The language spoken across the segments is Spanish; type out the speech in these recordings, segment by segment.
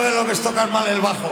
Ver lo que es tocar mal el bajo.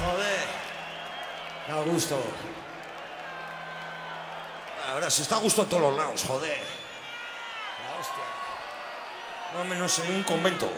Joder. A gusto. Ahora se está a gusto en todos los lados, joder. La hostia. No menos en un convento.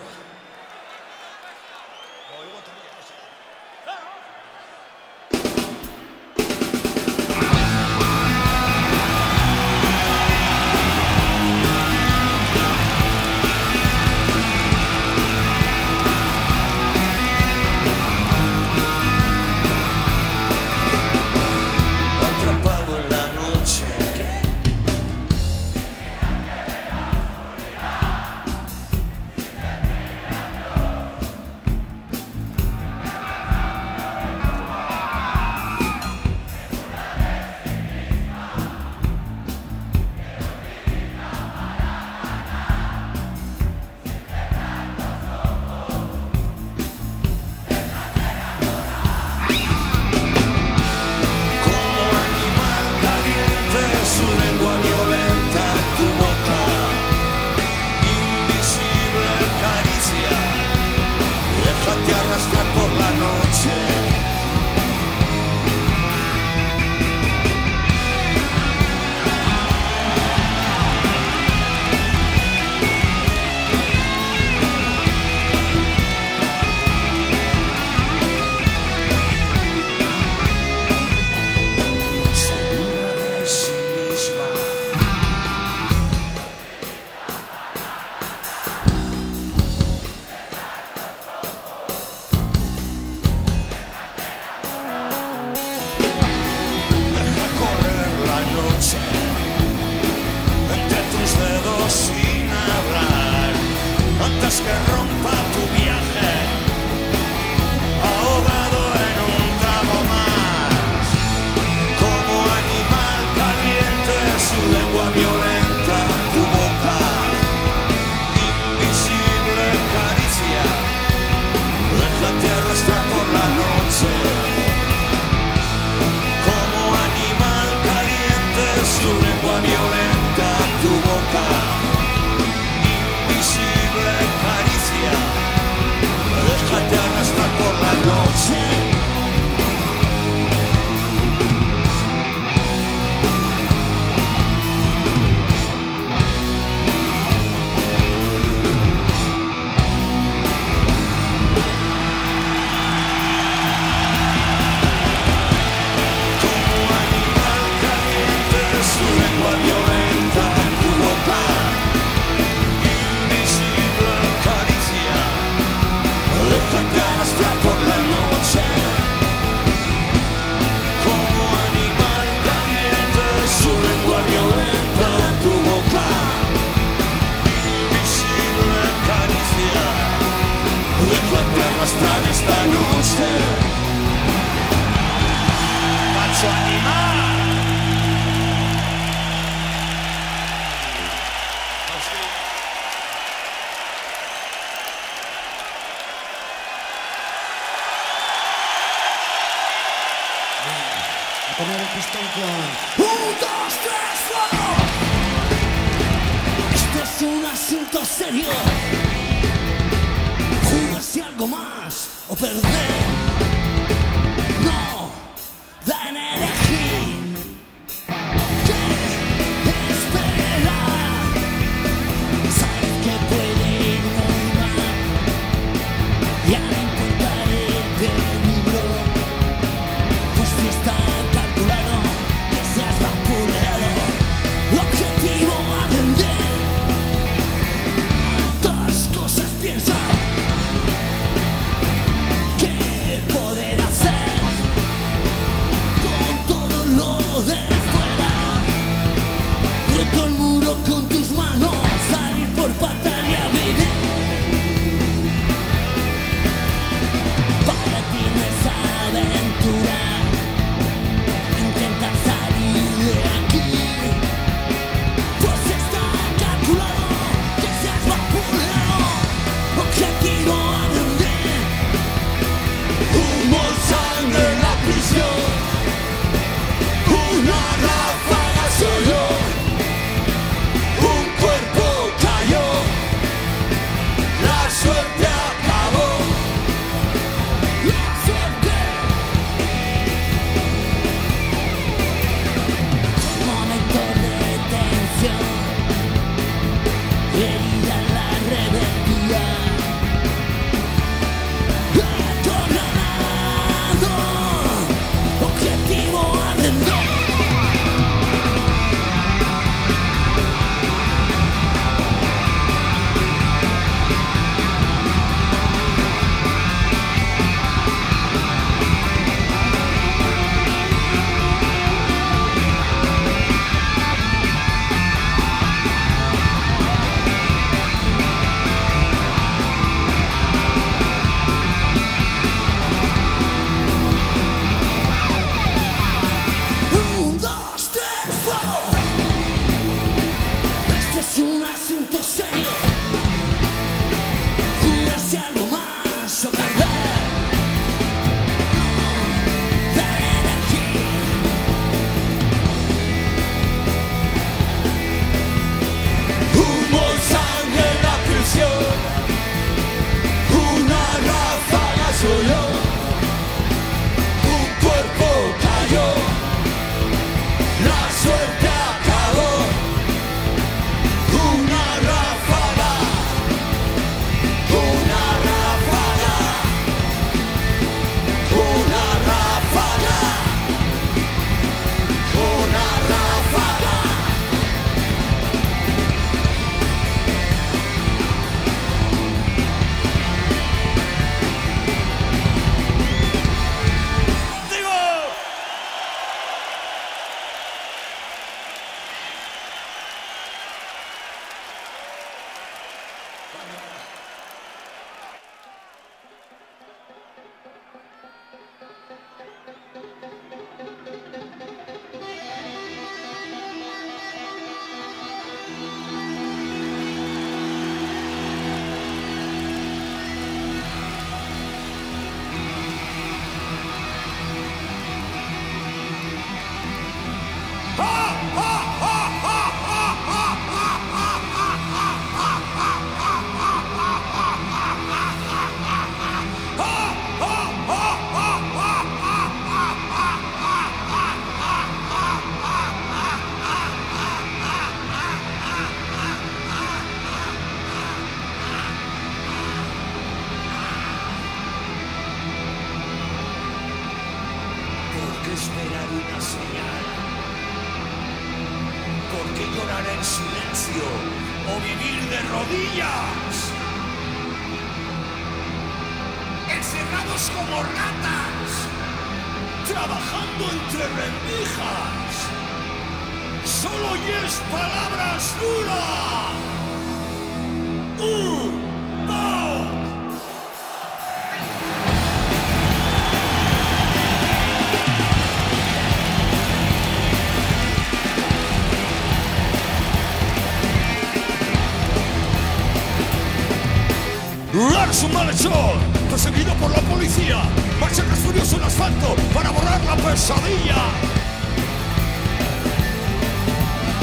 Lars un malhechor, perseguido por la policía, marcha tras furioso en asfalto para borrar la pesadilla.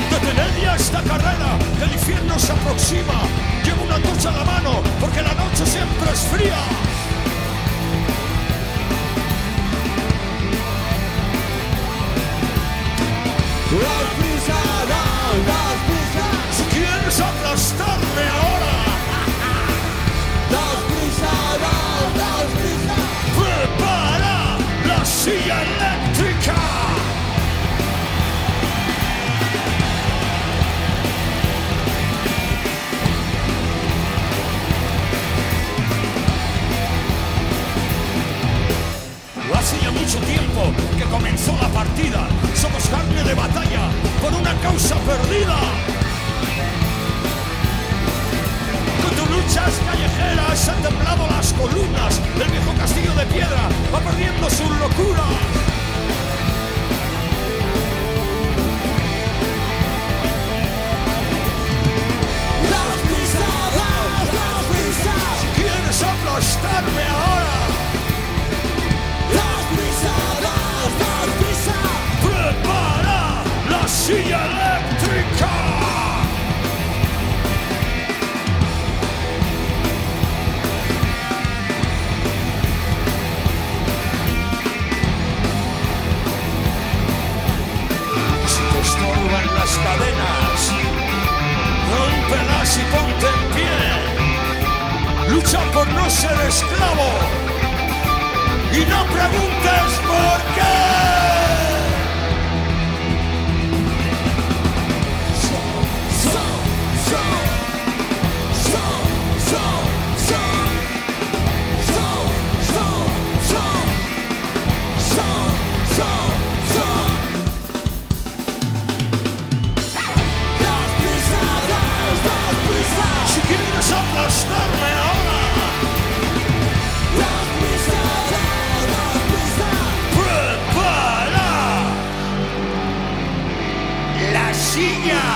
Detened ya esta carrera, el infierno se aproxima. Llevo una antorcha en la mano, porque la noche siempre es fría. Prepara la silla eléctrica. Hace ya mucho tiempo que comenzó la partida. Somos carne de batalla por una causa perdida. Luchas callejeras han temblado las columnas. El viejo castillo de piedra va perdiendo su locura. Si quieres aplastarme ahora, prepara la silla y ponte en pie. Lucha por no ser esclavo y no preguntes por qué. La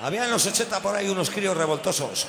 Había en los 80 por ahí unos críos revoltosos.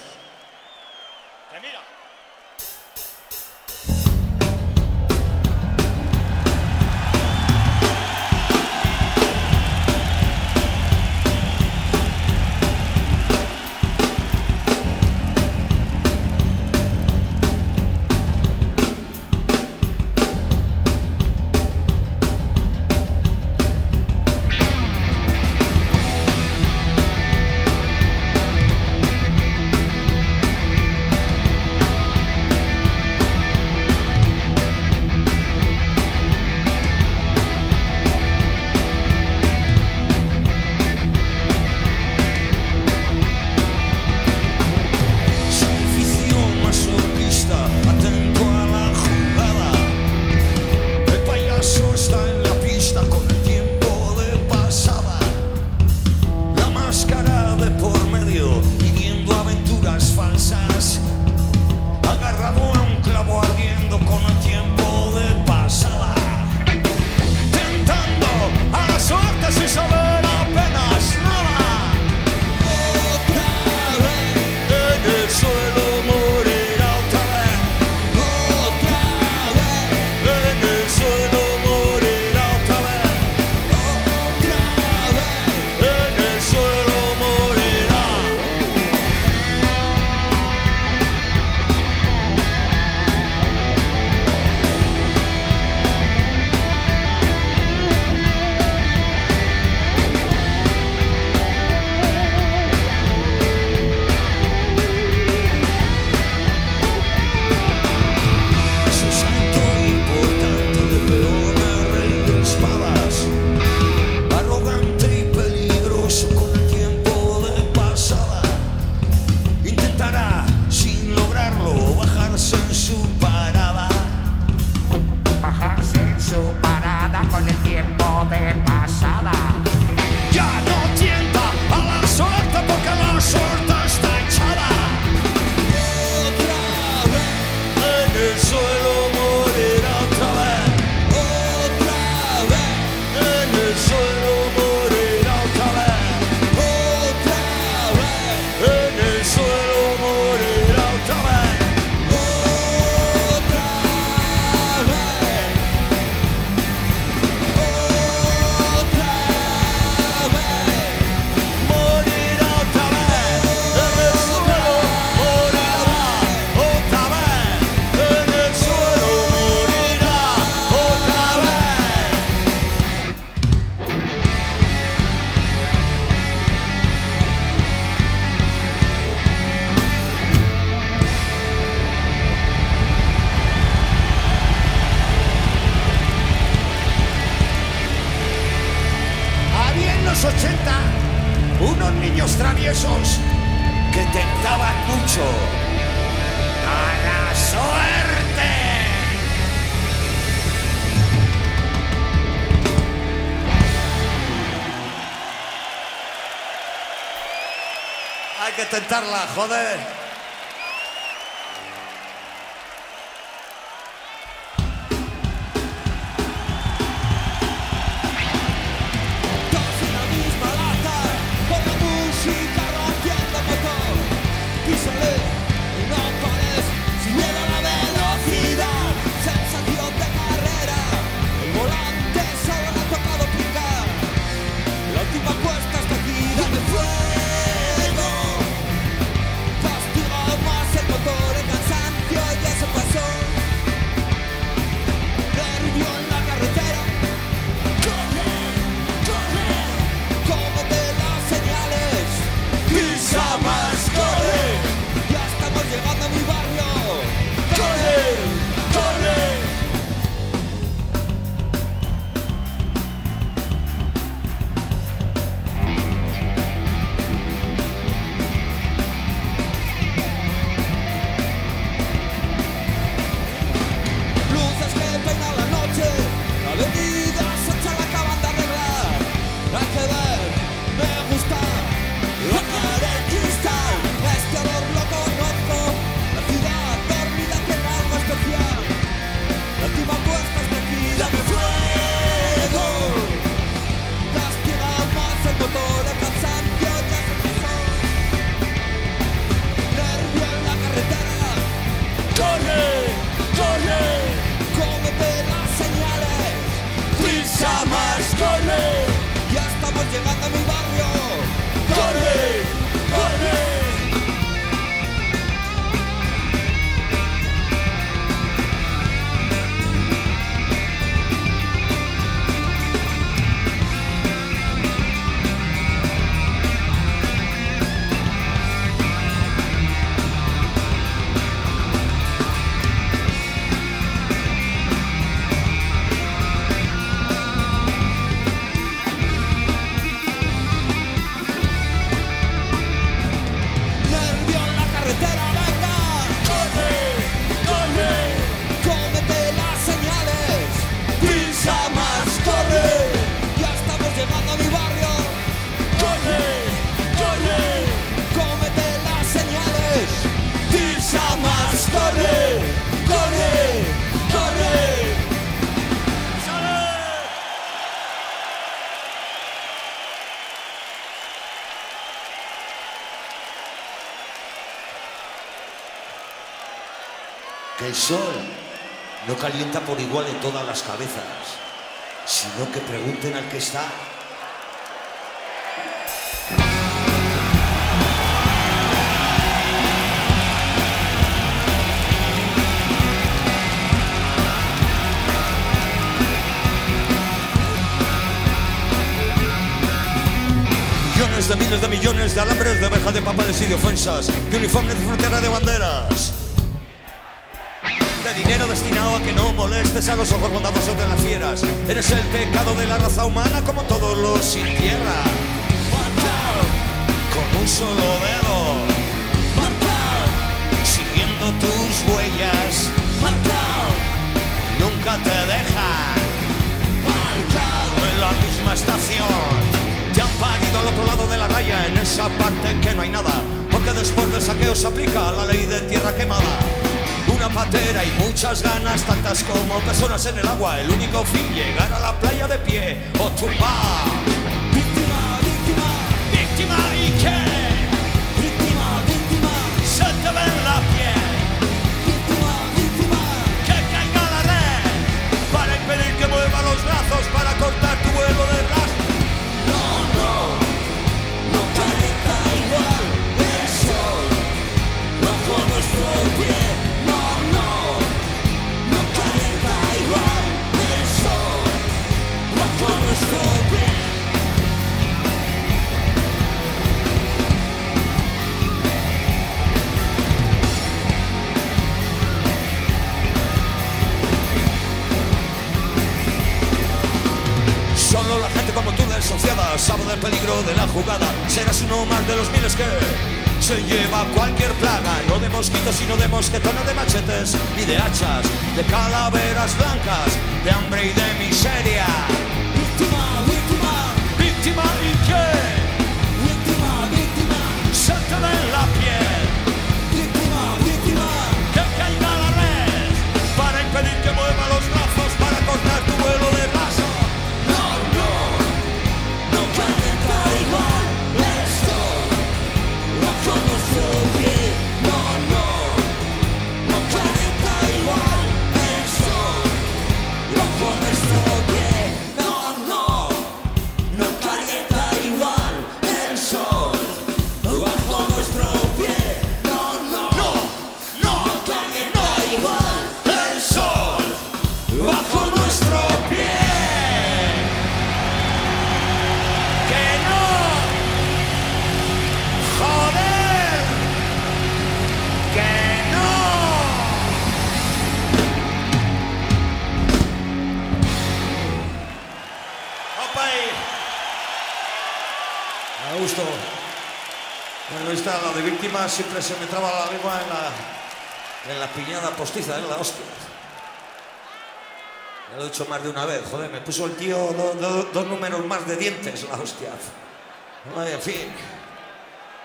cantarla, joder. llegando a mi barrio. ¡Corre! Igual en todas las cabezas, sino que pregunten al que está. Millones de miles de millones de alambres de abejas, de papeles y de ofensas, de uniformes de frontera de banderas. Dinero destinado a que no molestes a los ojos bondadosos de las fieras. Eres el pecado de la raza humana como todos los sin tierra. Con un solo dedo. Siguiendo tus huellas. Nunca te dejan. En la misma estación. Te han parido al otro lado de la raya, en esa parte que no hay nada. Porque después del saqueo se aplica la ley de tierra quemada. Una patera y muchas ganas, tantas como personas en el agua. El único fin, llegar a la playa de pie o tumbar. Jugada. Serás uno más de los miles que se lleva cualquier plaga. No de mosquitos, sino de mosquetones, de machetes y de hachas, de calaveras blancas, de hambre y de miseria. Siempre se me traba la lengua en la, en la piñada postiza, en la hostia. Ya lo he dicho más de una vez, joder, me puso el tío do- do- dos números más de dientes, la hostia. En fin.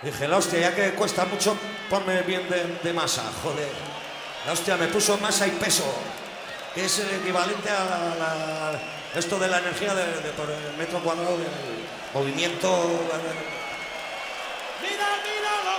Dije, la hostia, ya que cuesta mucho, ponme bien de, masa, joder. La hostia, me puso masa y peso, que es el equivalente a la- esto de la energía de, por el metro cuadrado del movimiento. Mira, mira lo.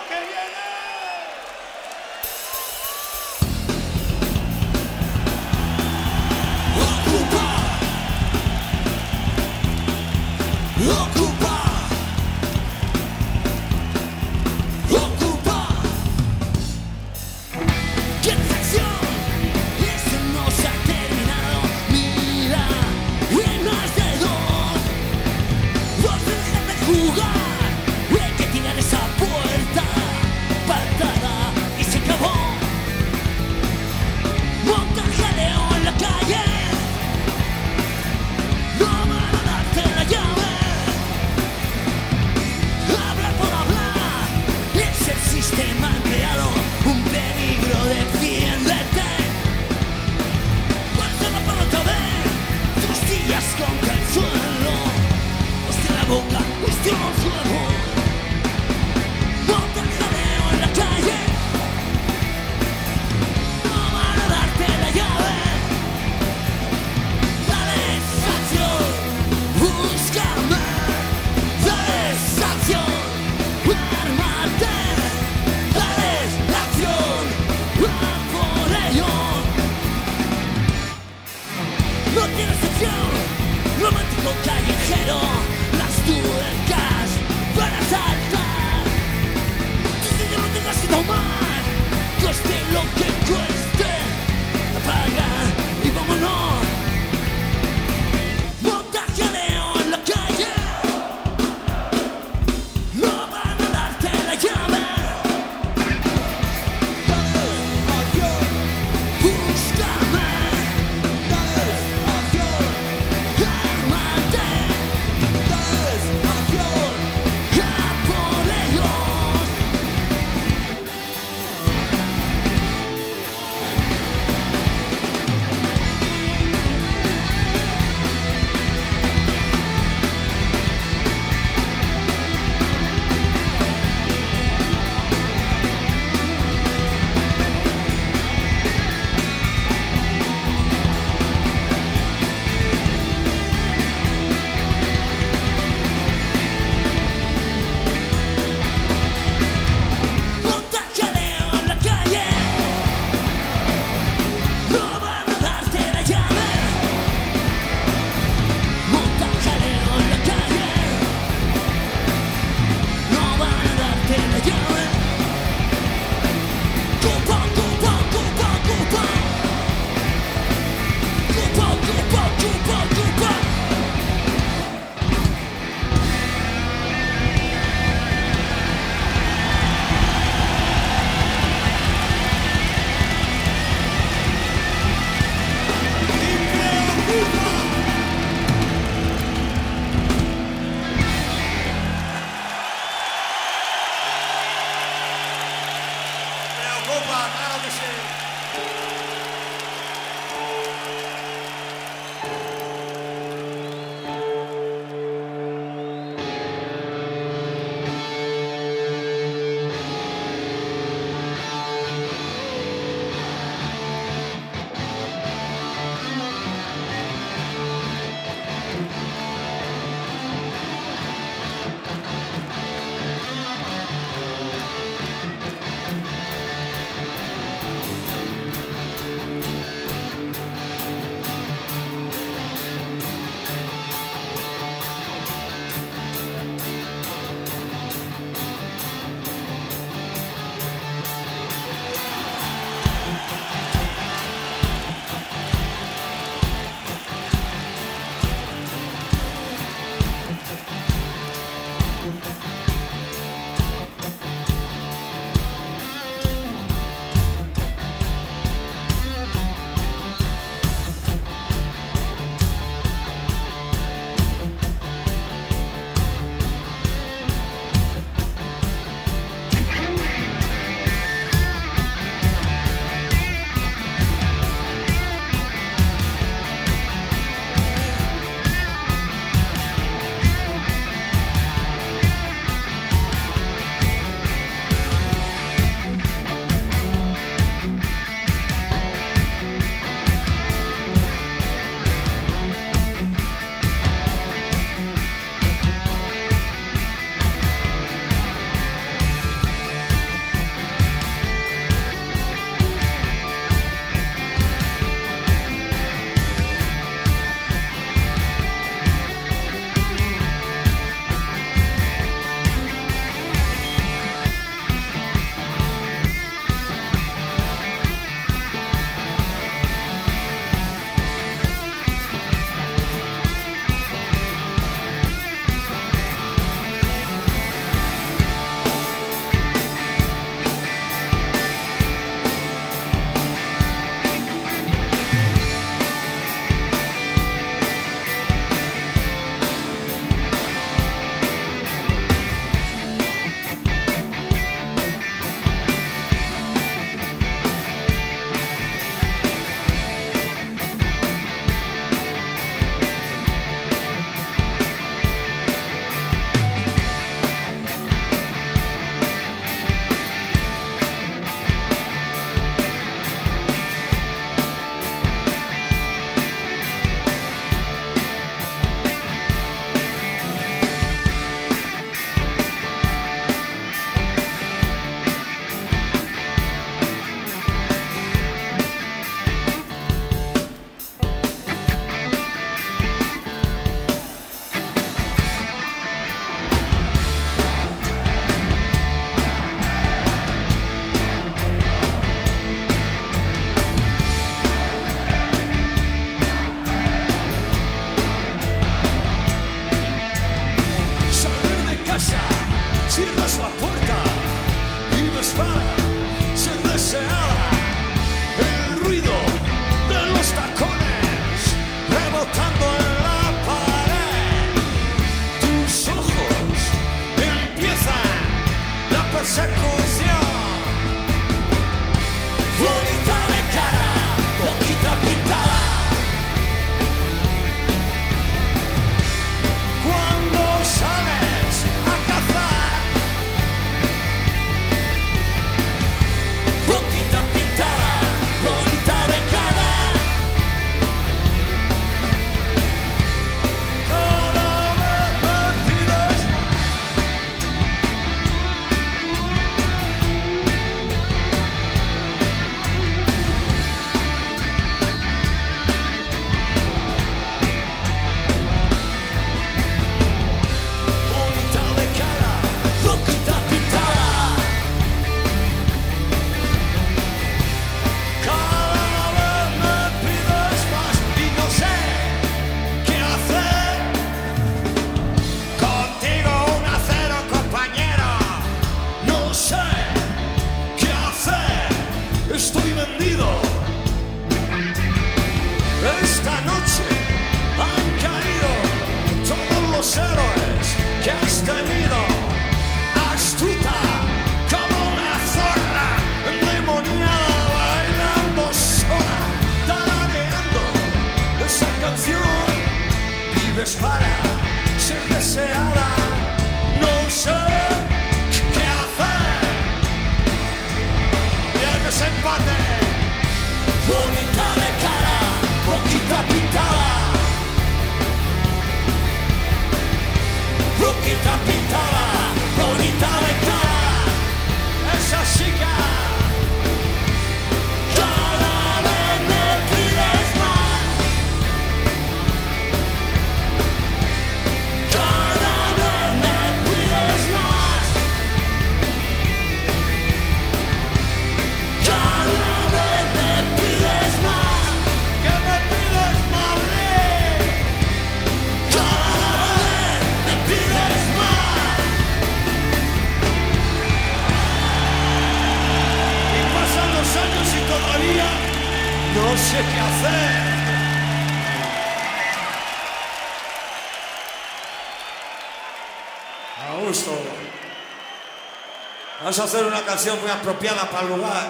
A hacer una canción muy apropiada para el lugar.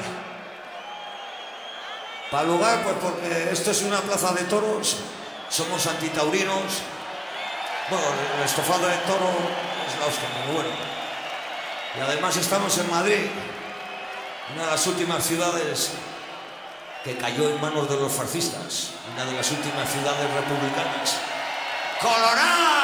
Para el lugar, pues porque esto es una plaza de toros, somos antitaurinos. Bueno, el estofado de toro es la hostia, pero bueno. Y además estamos en Madrid, una de las últimas ciudades que cayó en manos de los fascistas, una de las últimas ciudades republicanas. ¡Colorado!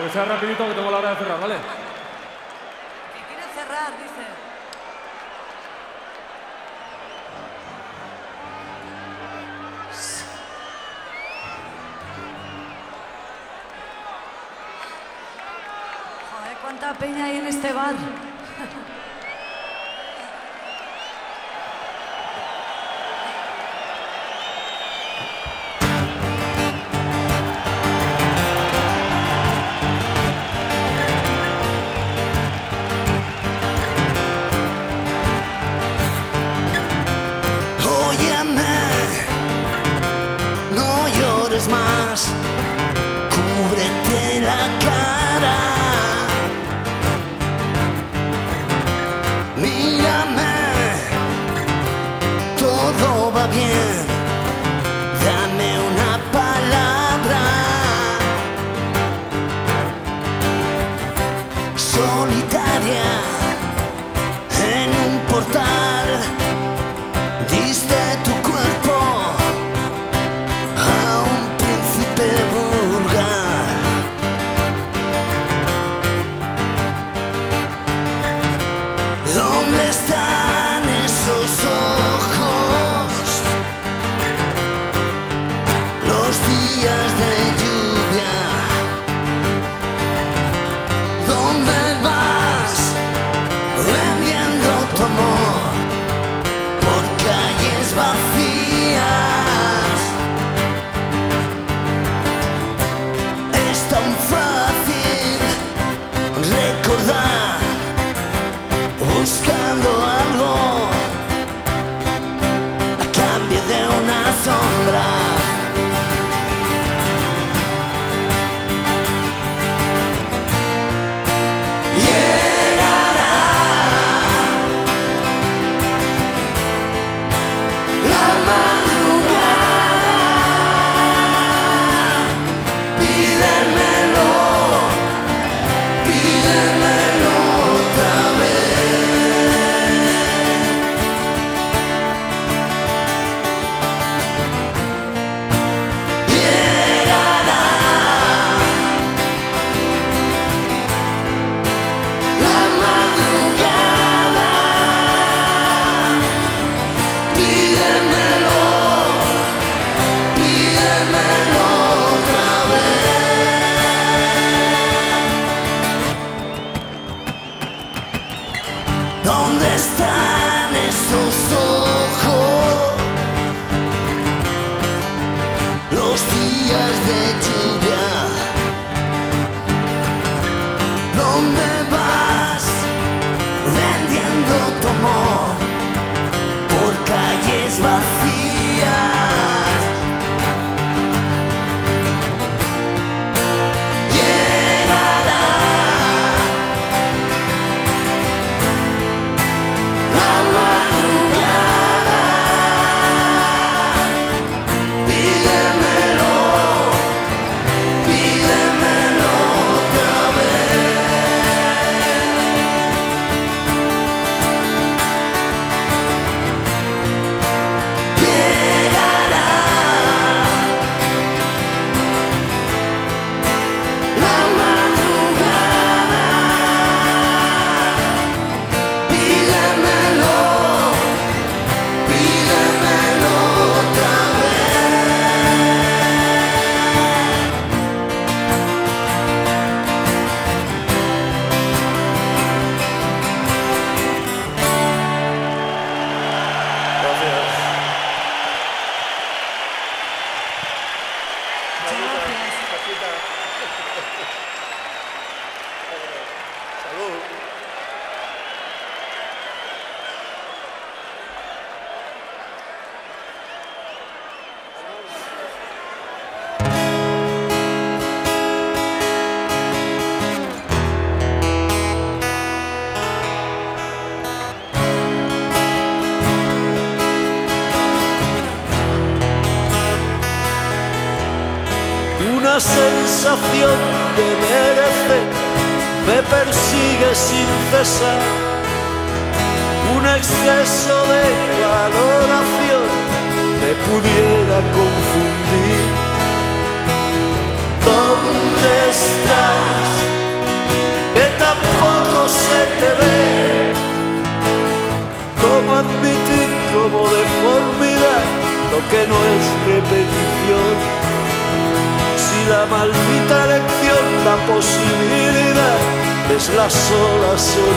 que sea rapidito que tengo la hora de cerrar, ¿vale? Que quiere cerrar, dice. Joder, cuánta peña hay en este bar. un exceso de valoración te pudiera confundir. ¿Dónde estás? Que tampoco se te ve. ¿Cómo admitir como deformidad lo que no es repetición? Si la maldita lección, la posibilidad es la sola solución.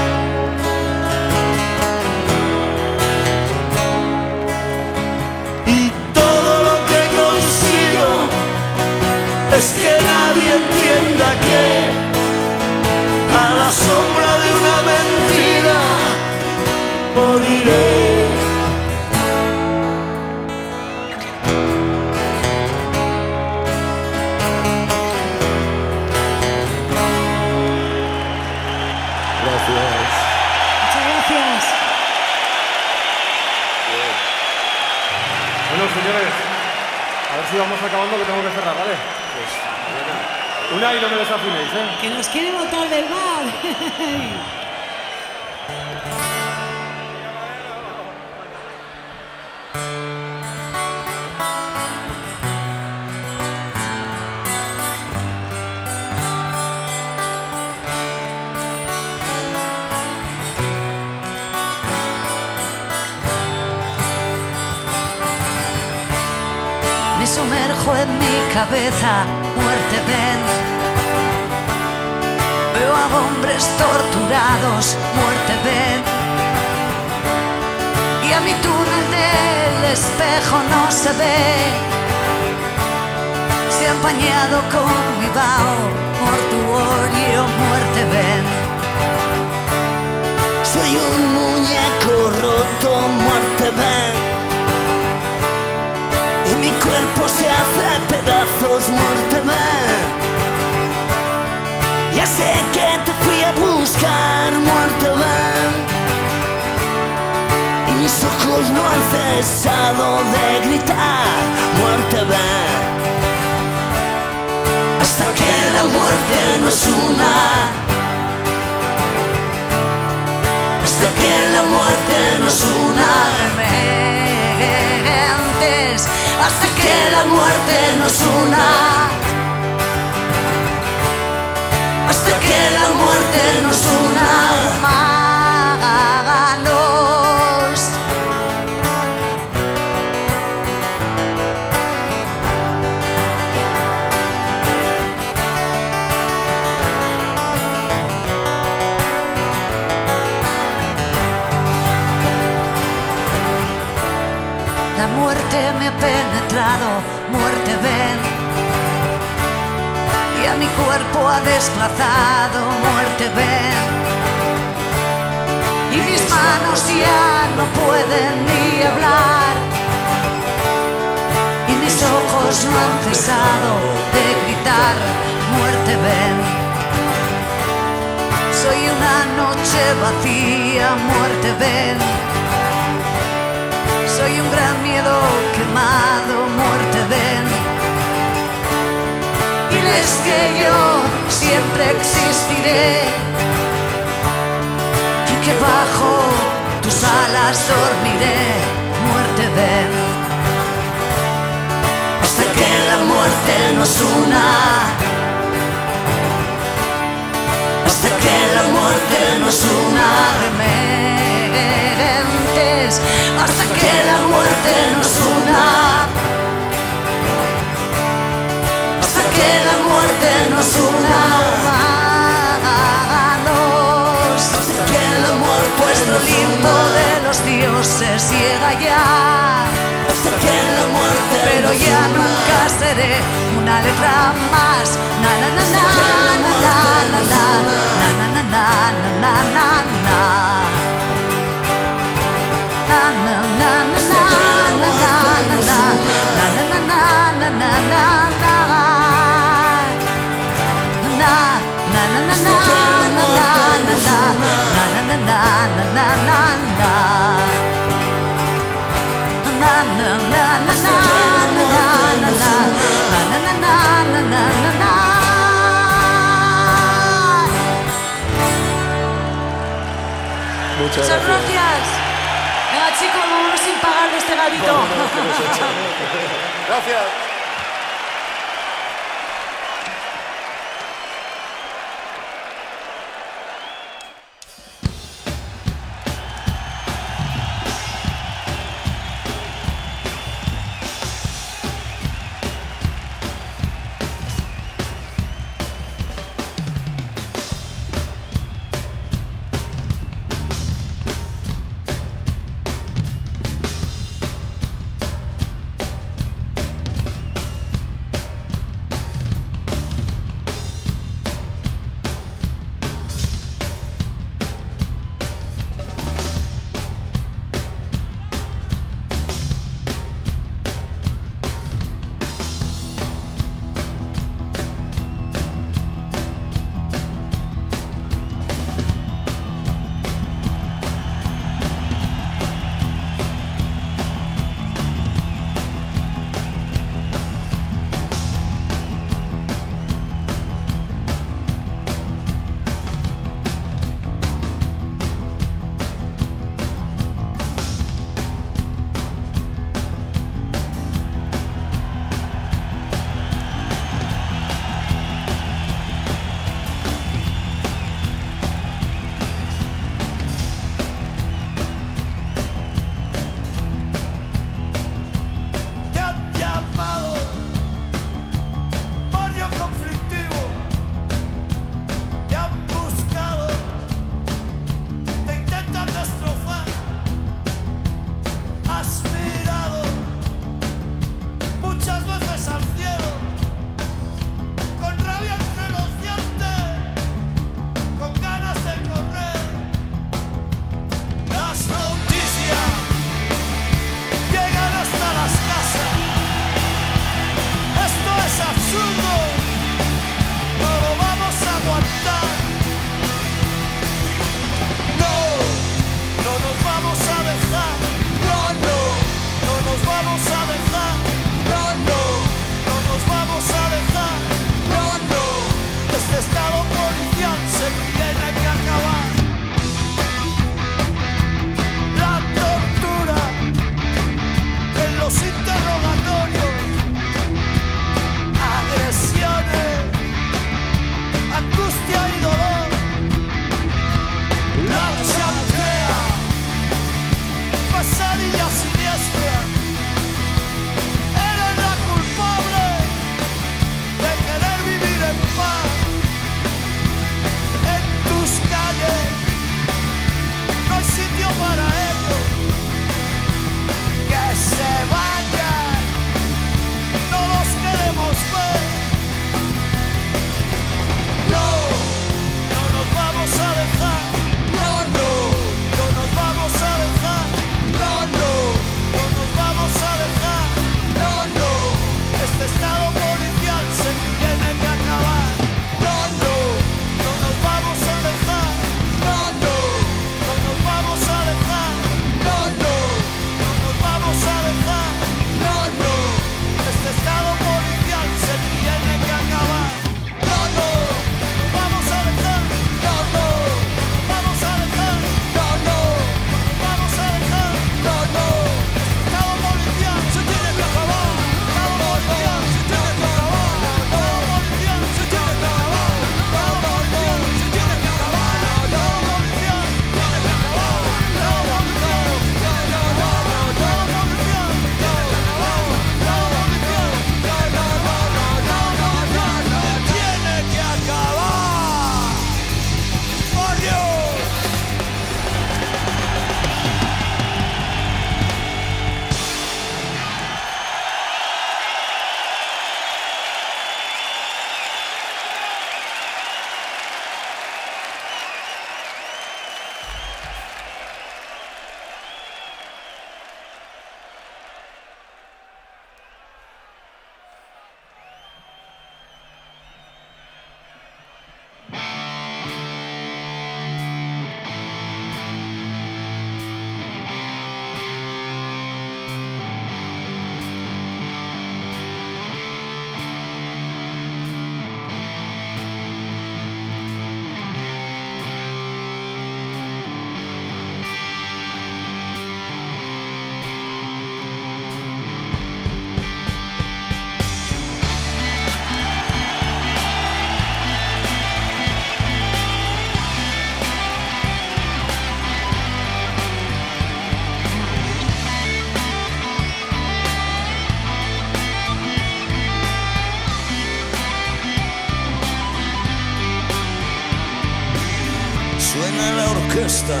Orquesta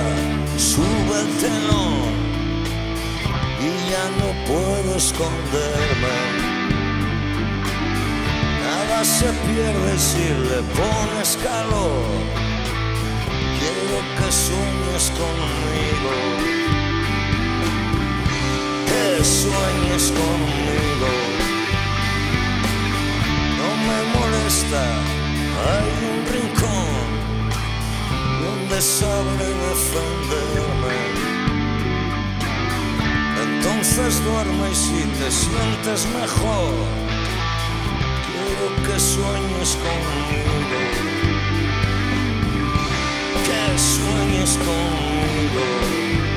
sube el telón y ya no puedo esconderme. Nada se pierde si le pones calor. Quiero que sueñes conmigo. Que sueñes conmigo. No me molesta, hay un rincón donde sabré defenderme. Entonces duerme y si te sientes mejor, quiero que sueñes conmigo. Que sueñes conmigo.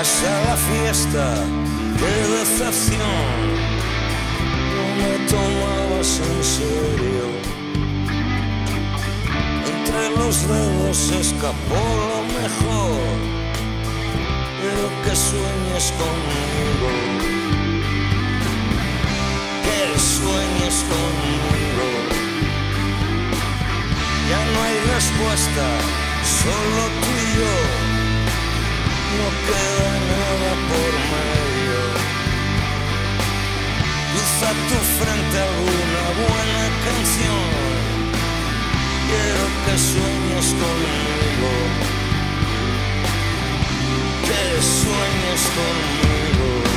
Vas a la fiesta, qué decepción. No me tomabas en serio. Entre los dedos escapó lo mejor. Pero que sueñes conmigo. Que sueñes conmigo. Ya no hay respuesta, solo tú y yo queda nada por medio. Tu frente alguna buena canción. Quiero que sueñes conmigo. Que sueñes conmigo.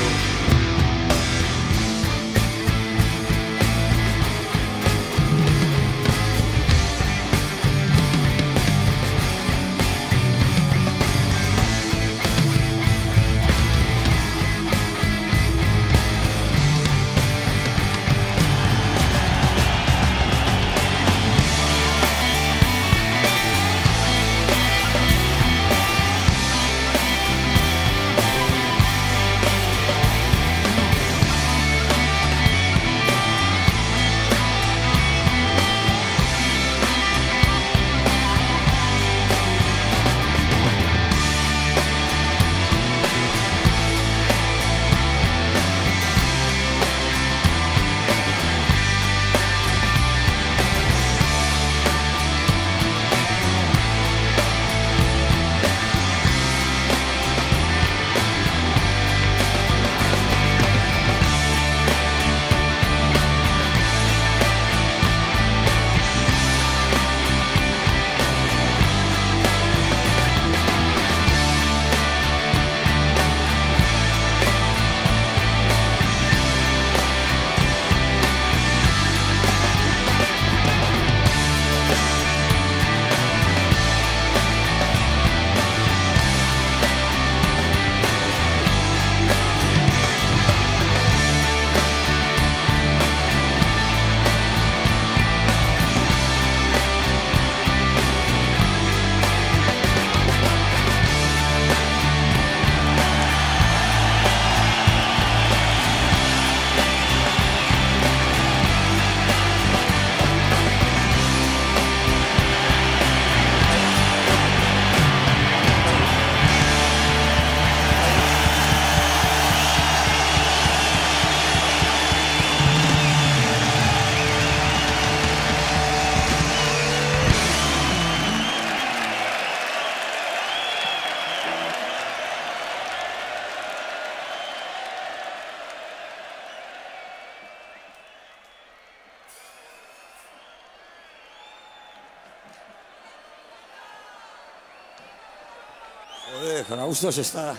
Augusto se está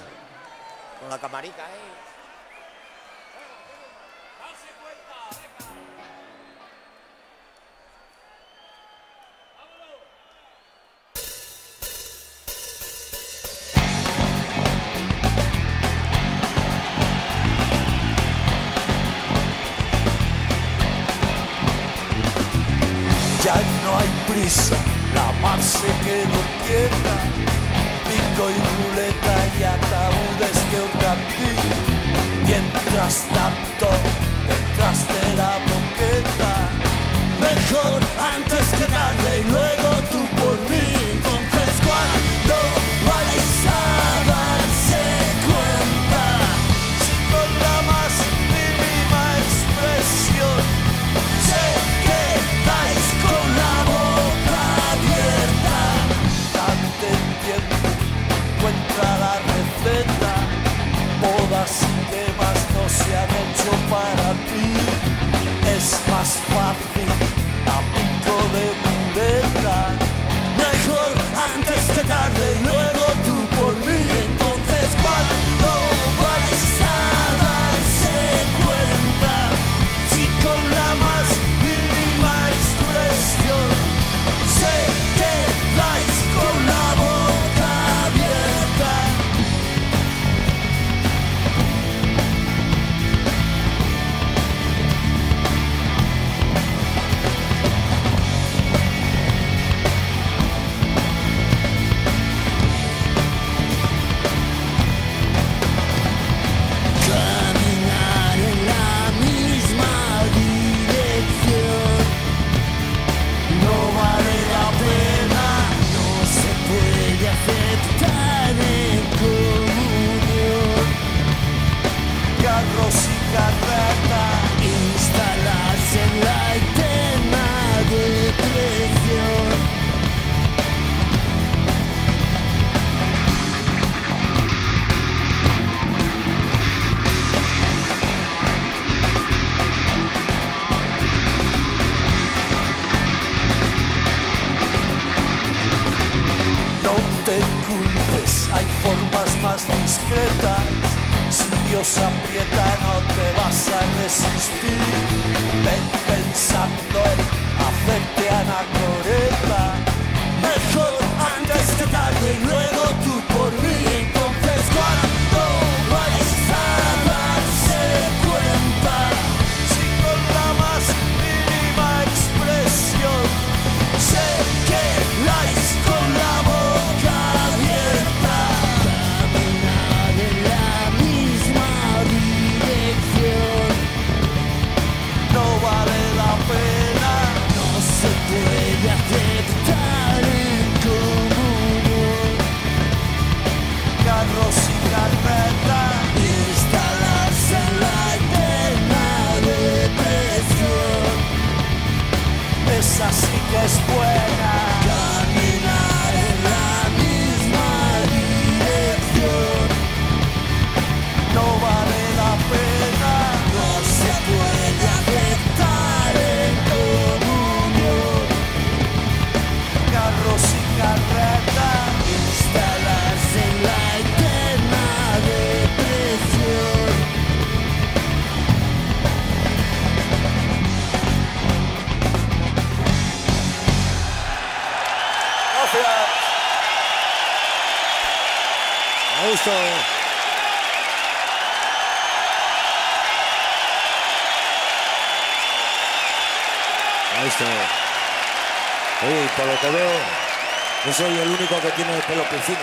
soy el único que tiene el pelo piscina.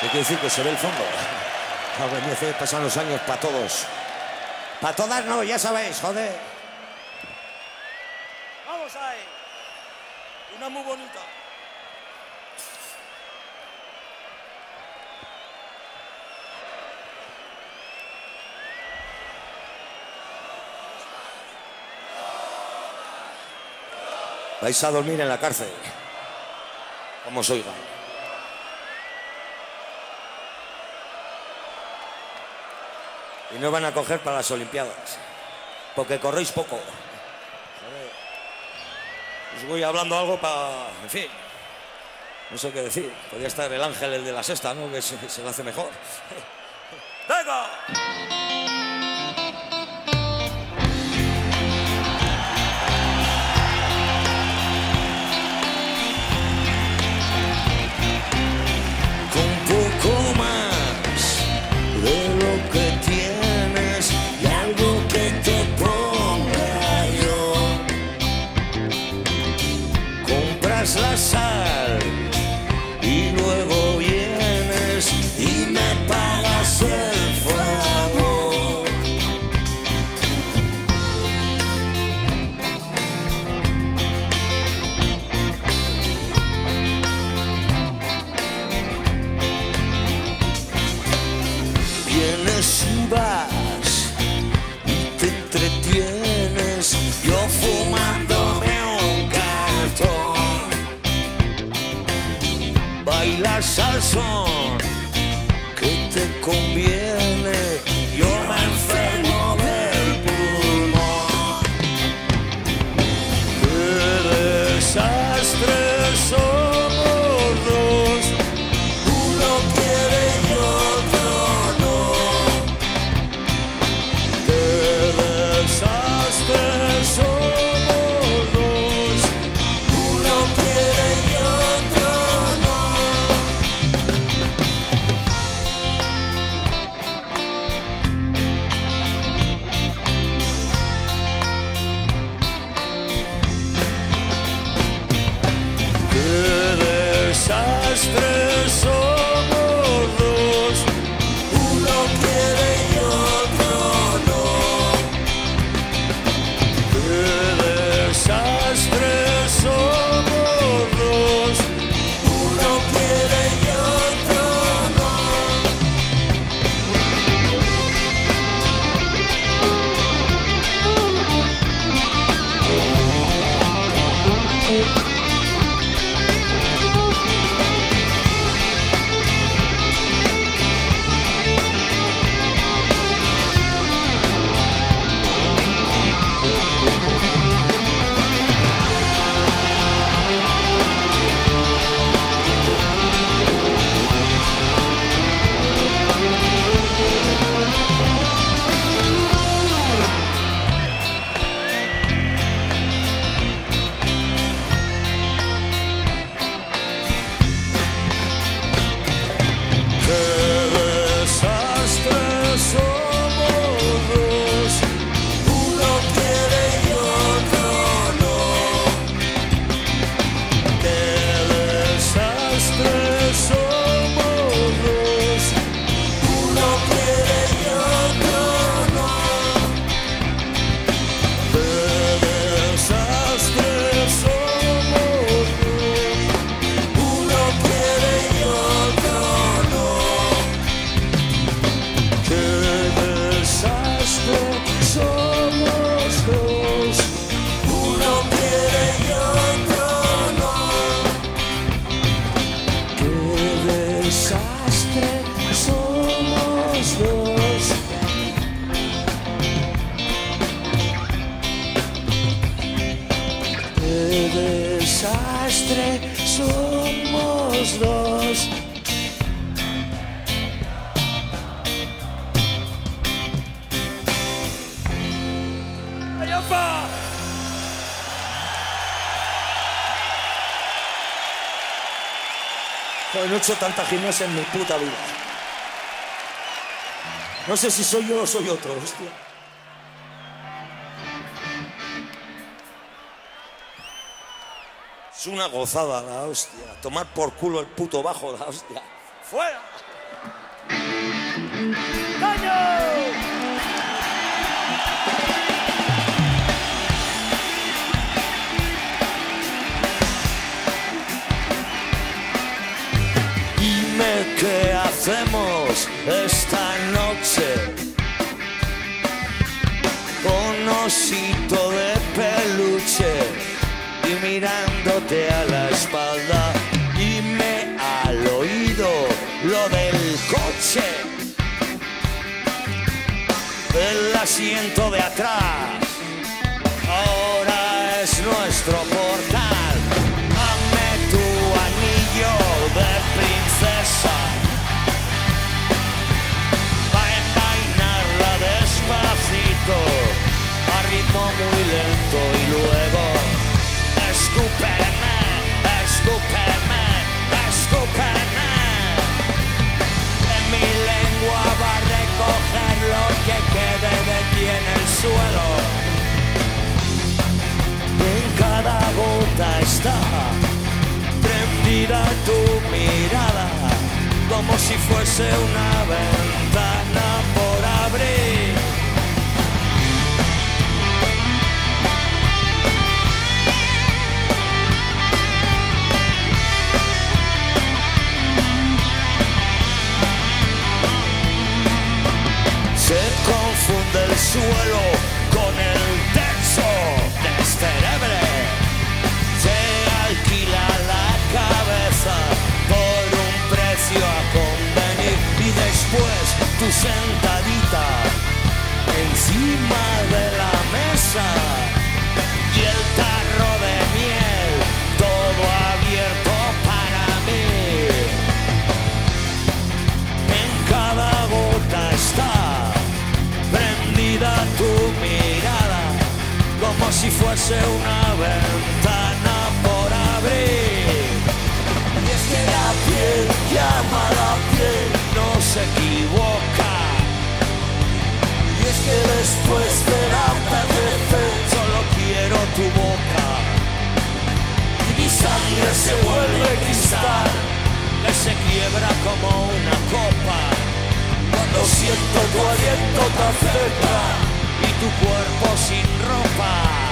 ¿Qué quiere decir? Que se ve el fondo. A ver, me hace pasan los años para todos. Para todas no, ya sabéis, joder. Vamos ahí. Una muy bonita. Vais a dormir en la cárcel. Como os oiga. Y no van a coger para las Olimpiadas. Porque corréis poco. Os voy hablando algo para. En fin. No sé qué decir. Podría estar el ángel, el de la sexta, ¿no? Que se, se lo hace mejor. ¡Venga! Vas y te entretienes, yo fumándome un cartón. Bailas al son que te conviene, Tanta gimnasia en mi puta vida. No sé si soy yo o soy otro, hostia. Es una gozada la hostia. Tomar por culo el puto bajo la hostia. ¡Fuera! Mirándote a la espalda. Dime al oído lo del coche, el asiento de atrás. Ahora es nuestro portal. Dame tu anillo de princesa. A despacito, a ritmo muy lento está prendida tu mirada, como si fuese una ventana por abrir. Se confunde el suelo con el techo de cerebre. Sentadita encima de la mesa y el tarro de miel todo abierto para mí. En cada gota está prendida tu mirada, como si fuese una ventana por abrir. Y es que la piel llama la piel, no se equivoca. Que después de la atardecer solo quiero tu boca. Y mi sangre se vuelve cristal, que se quiebra como una copa. Cuando siento tu aliento tan cerca y tu cuerpo sin ropa.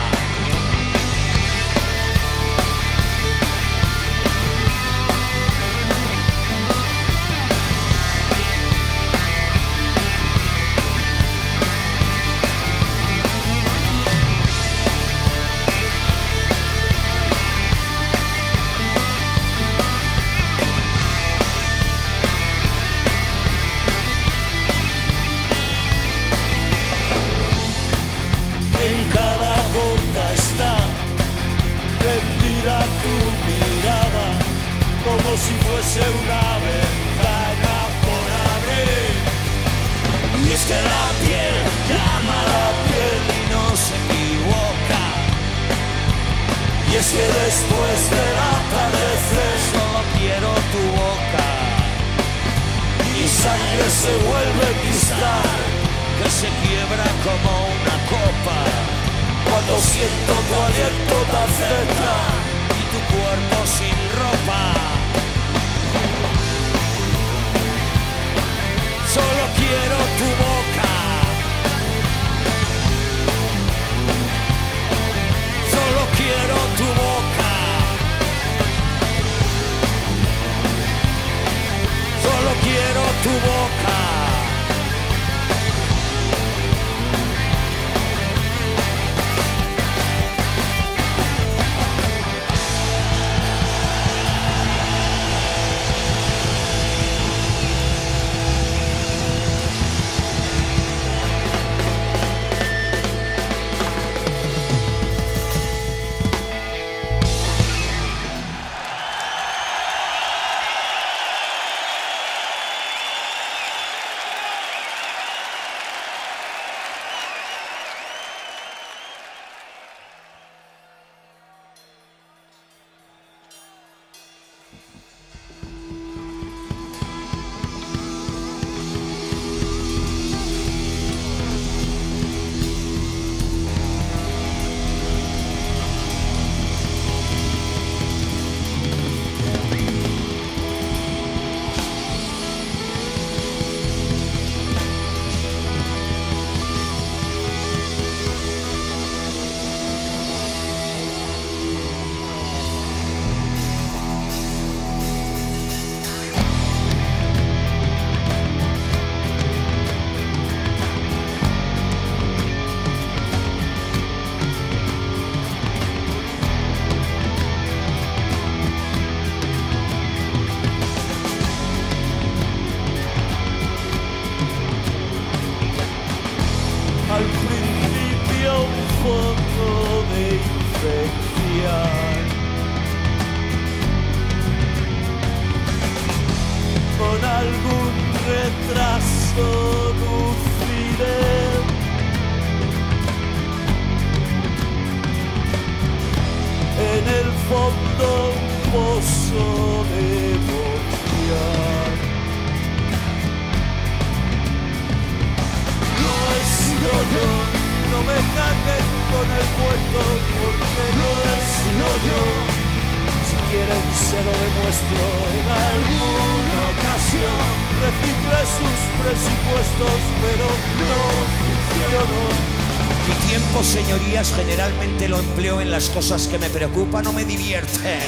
Las cosas que me preocupan o me divierten.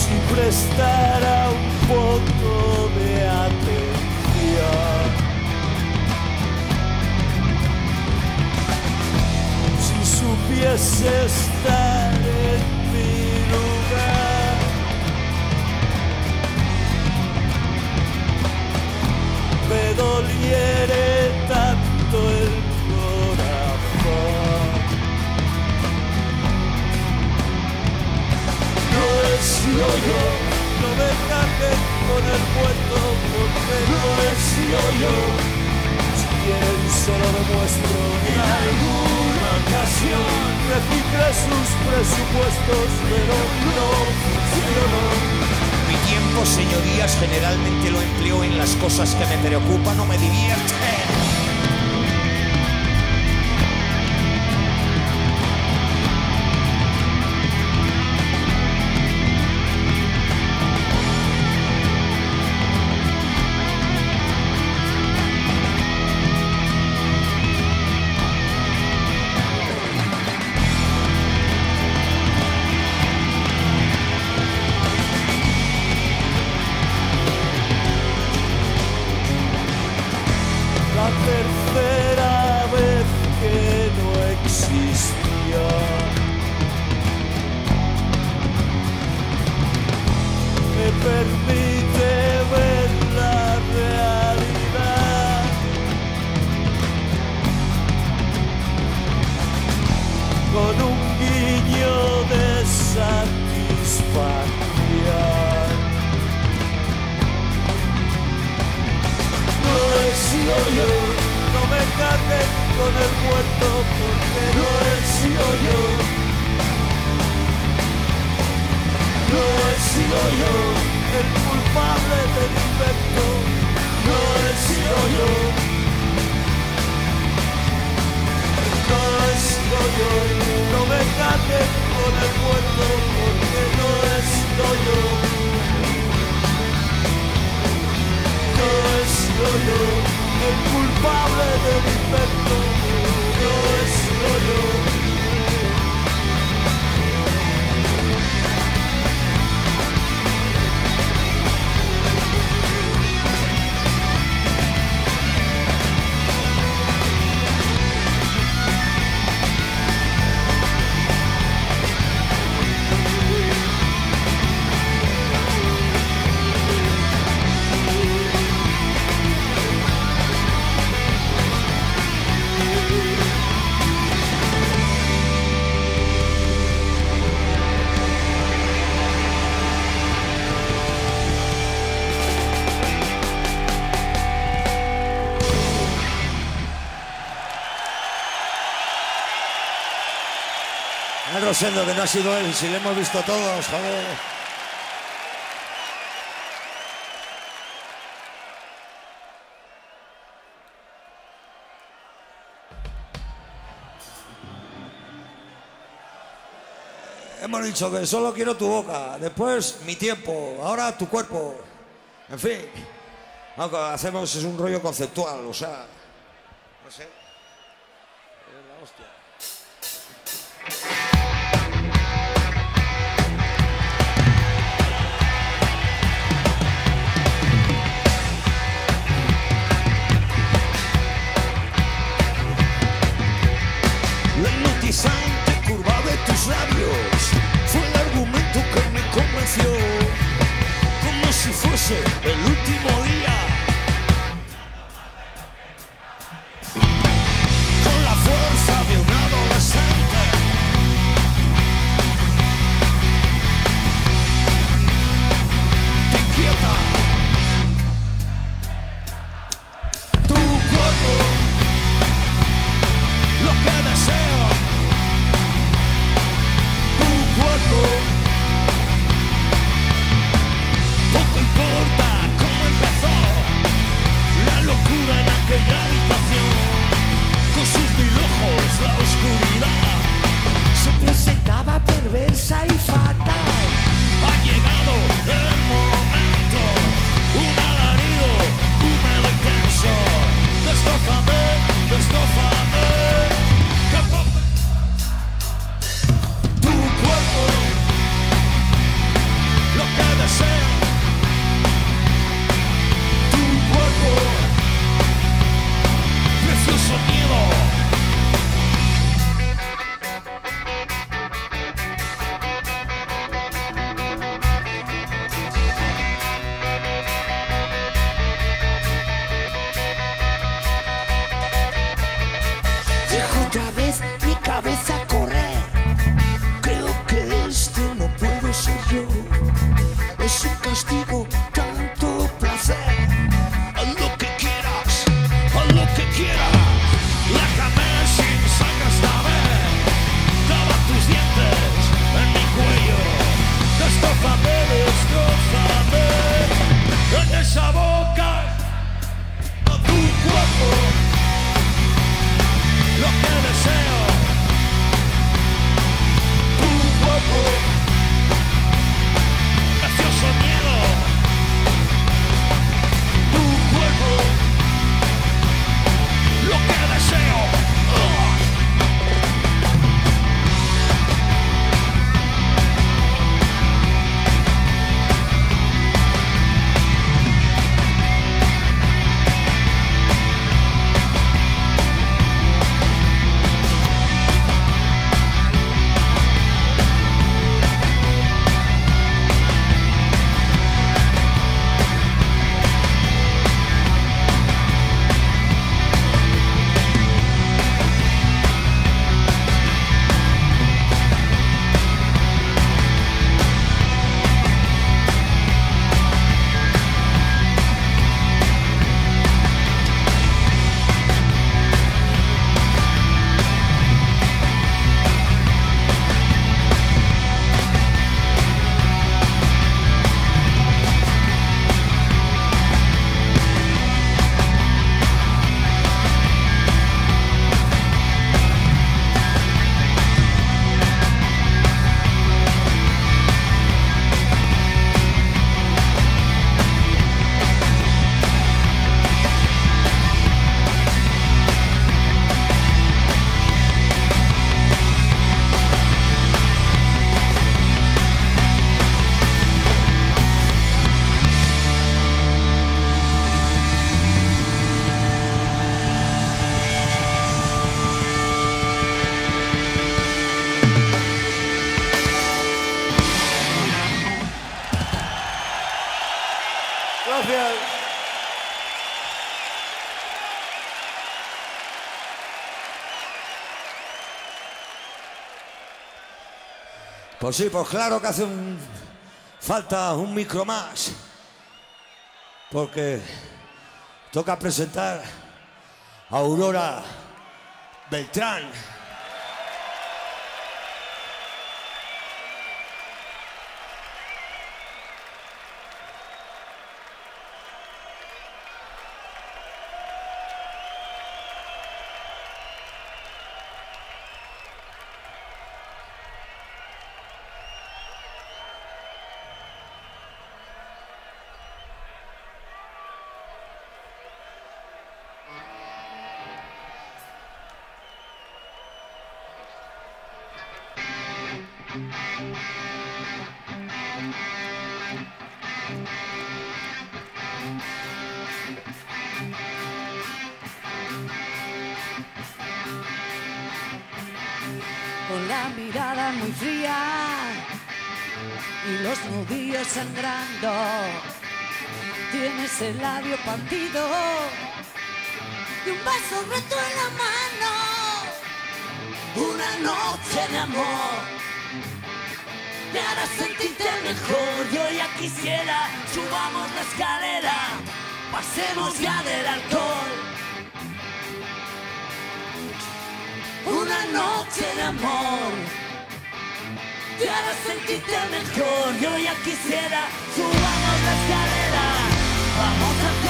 si prestara un poco de atención. Si supiese estar tanto el corazón. no he sido yo. No me carguen con el cuento porque no he sido yo. Si quieren se lo demuestro en alguna ocasión. Reciclé sus presupuestos, pero no funcionó. Mi tiempo, señorías, generalmente lo empleo en las cosas que me preocupan o me divierten. Rosendo, que no ha sido él, si le hemos visto todos, joder. Hemos dicho que solo quiero tu boca, después mi tiempo, ahora tu cuerpo. En fin, lo que hacemos es un rollo conceptual, o sea, Pues sí, pues claro que hace un- falta un micro más. Porque toca presentar a Aurora Beltrán. Partido y un vaso roto en la mano. Una noche de amor te hará sentirte mejor. Yo ya quisiera, subamos la escalera, pasemos ya del alcohol. Una noche de amor te hará sentirte mejor. Yo ya quisiera, subamos la escalera, vamos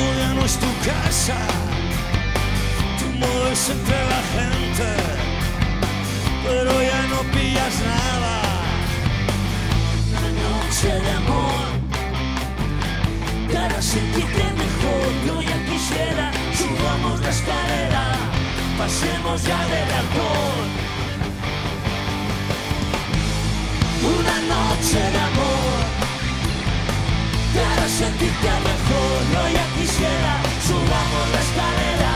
Chino ya no es tu casa, tú mueves entre la gente, pero ya no pillas nada. Una noche de amor para sentirte mejor. Yo ya quisiera, subamos la escalera, pasemos ya del alcohol. Una noche de amor sentirte mejor. Yo ya quisiera, subamos la escalera,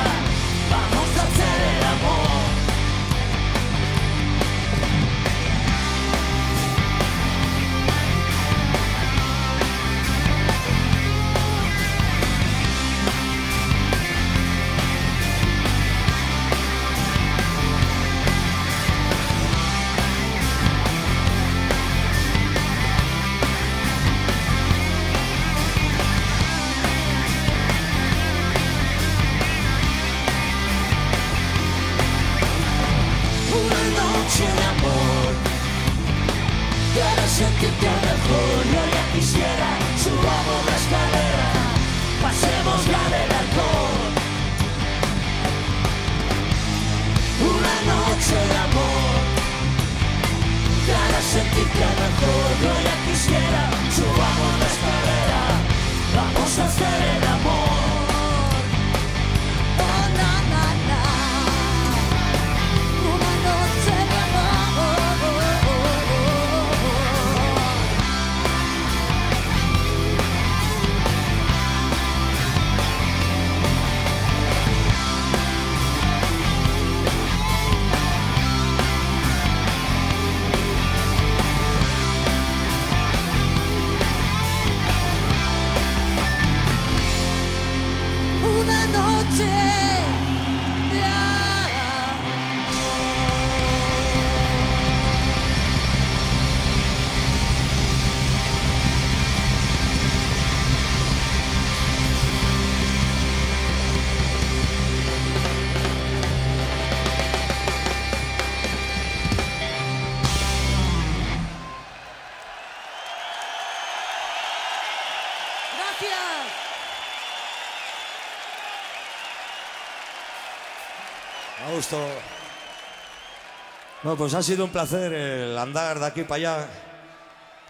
Bueno, pues ha sido un placer el andar de aquí para allá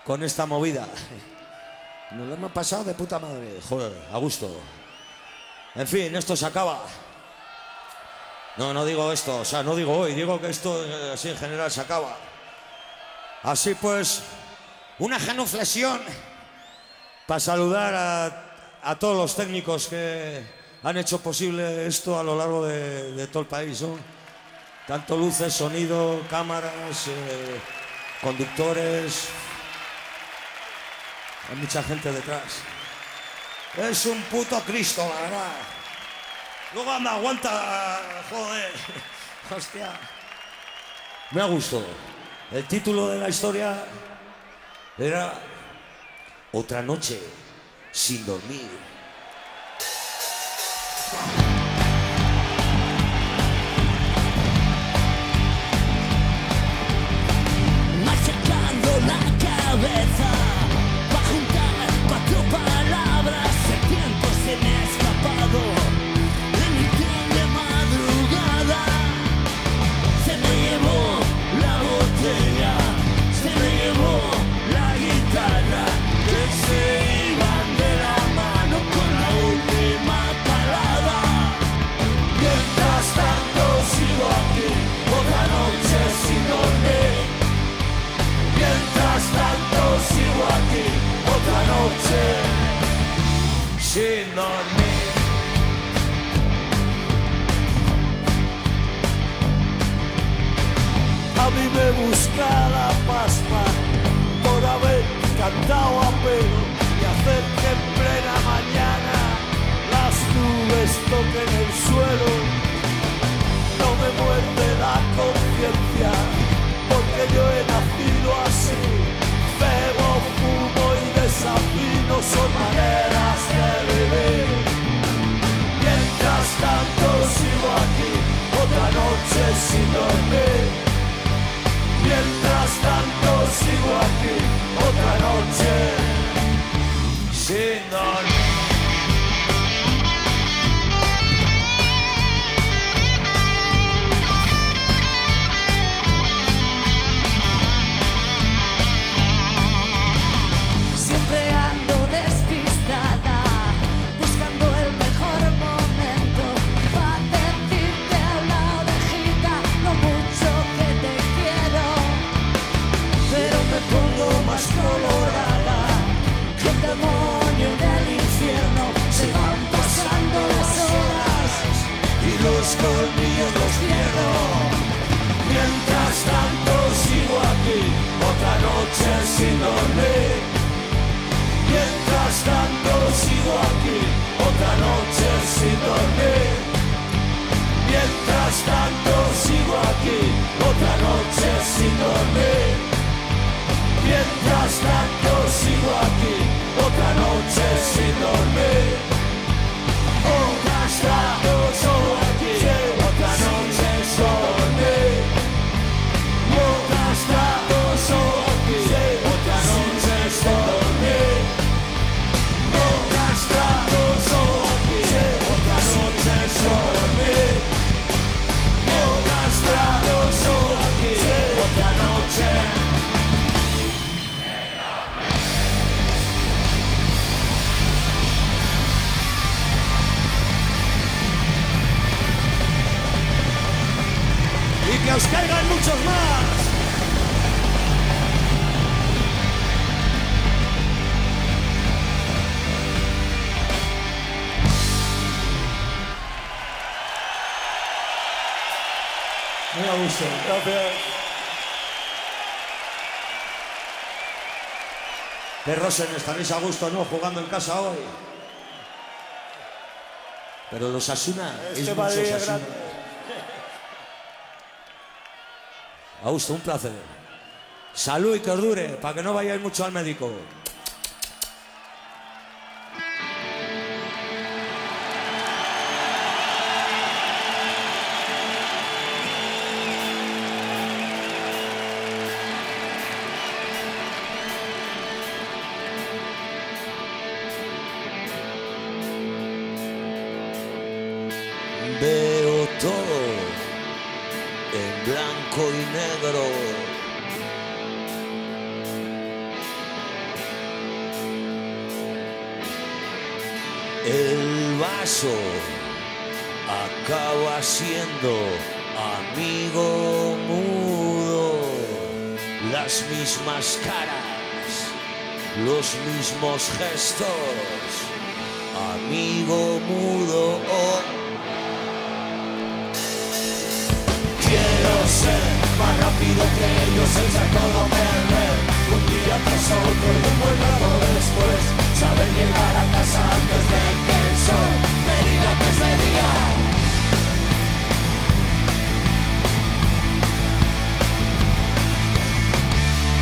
con esta movida. Nos lo hemos pasado de puta madre. Joder, a gusto. En fin, esto se acaba. No, no digo esto, o sea, no digo hoy, digo que esto eh, así en general se acaba. Así pues, una genuflexión para saludar a, todos los técnicos que han hecho posible esto a lo largo de, de todo el país. ¿no? Tanto luces, sonido, cámaras, eh, conductores. Hay mucha gente detrás. Es un puto Cristo, la verdad. Luego anda, aguanta, joder. Hostia. Me ha gustado. El título de la historia era Otra noche sin dormir. Cabeza. Para juntar cuatro palabras. El tiempo se me ha escapado. De mi tren de madrugada. Se me llevó la botella. Se me llevó la guitarra. Que otra noche sin dormir. A mí me busca la pasma por haber cantado a pelo y hacer que en plena mañana las nubes toquen el suelo. Desafino son maneras de vivir. Mientras tanto sigo aquí, otra noche sin dormir. Mientras tanto sigo aquí, otra noche sin dormir. Perros, estaréis a gusto, ¿no? Jugando en casa hoy. Pero los Asuna es, Este mucho Madrid es Osasuna. grande. A gusto, un placer. Salud y que os dure, para que no vayáis mucho al médico. Los mismos gestos. Amigo mudo. oh. Quiero ser más rápido que ellos, echar todo a perder. Un día tras otro y un buen rato después. Saber llegar a casa antes de que el sol me diga que es de día.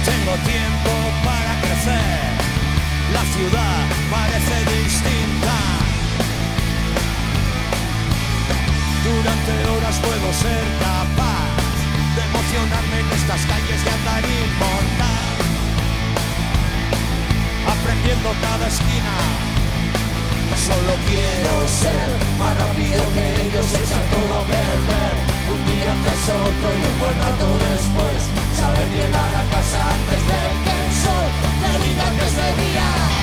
Tengo tiempo ciudad parece distinta. Durante horas puedo ser capaz de emocionarme en estas calles de andar inmortal. Aprendiendo cada esquina. Solo quiero ser más rápido que ellos, echar todo a perder. Un día tras otro y un buen rato después. Saber llegar a casa antes de que el sol me diga que es día.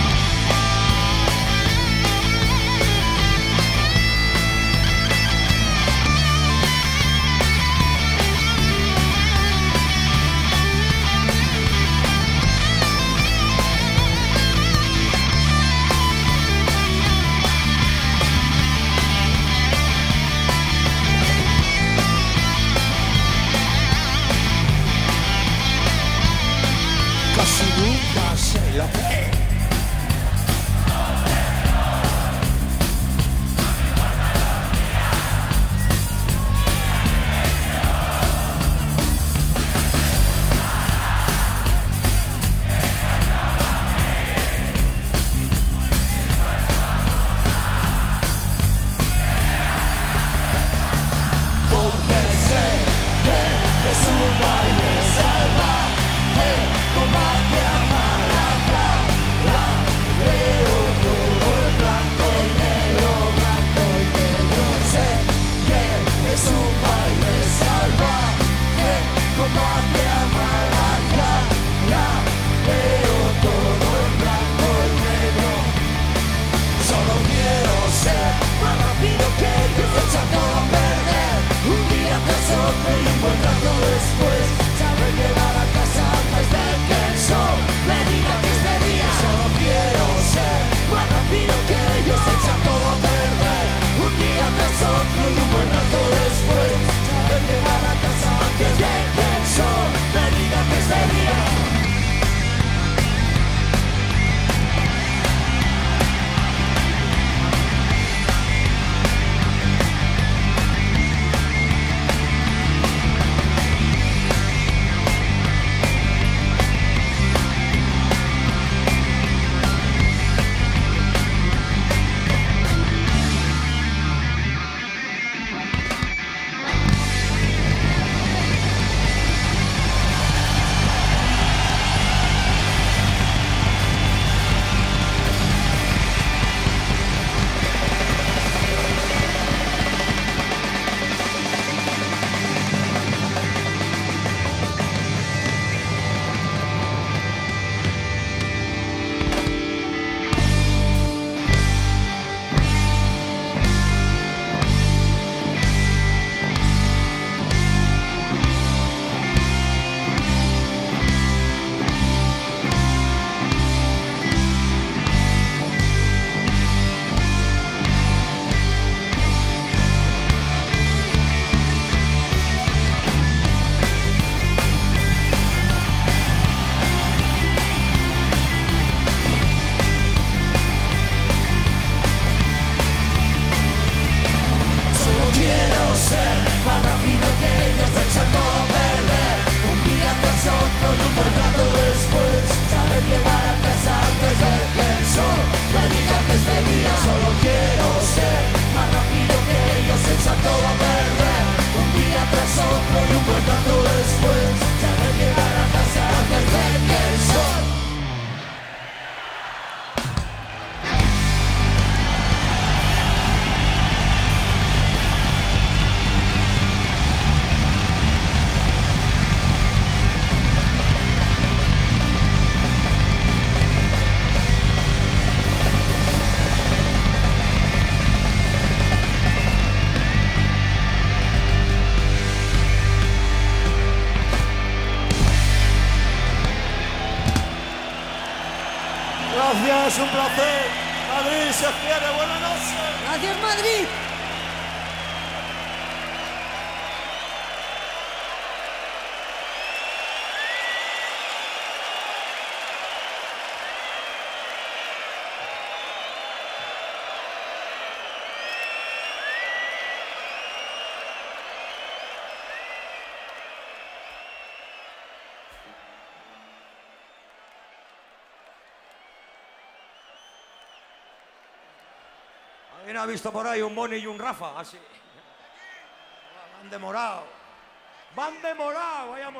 visto por ahí un Boni y un Rafa, así. Van demorados. Van demorados, vaya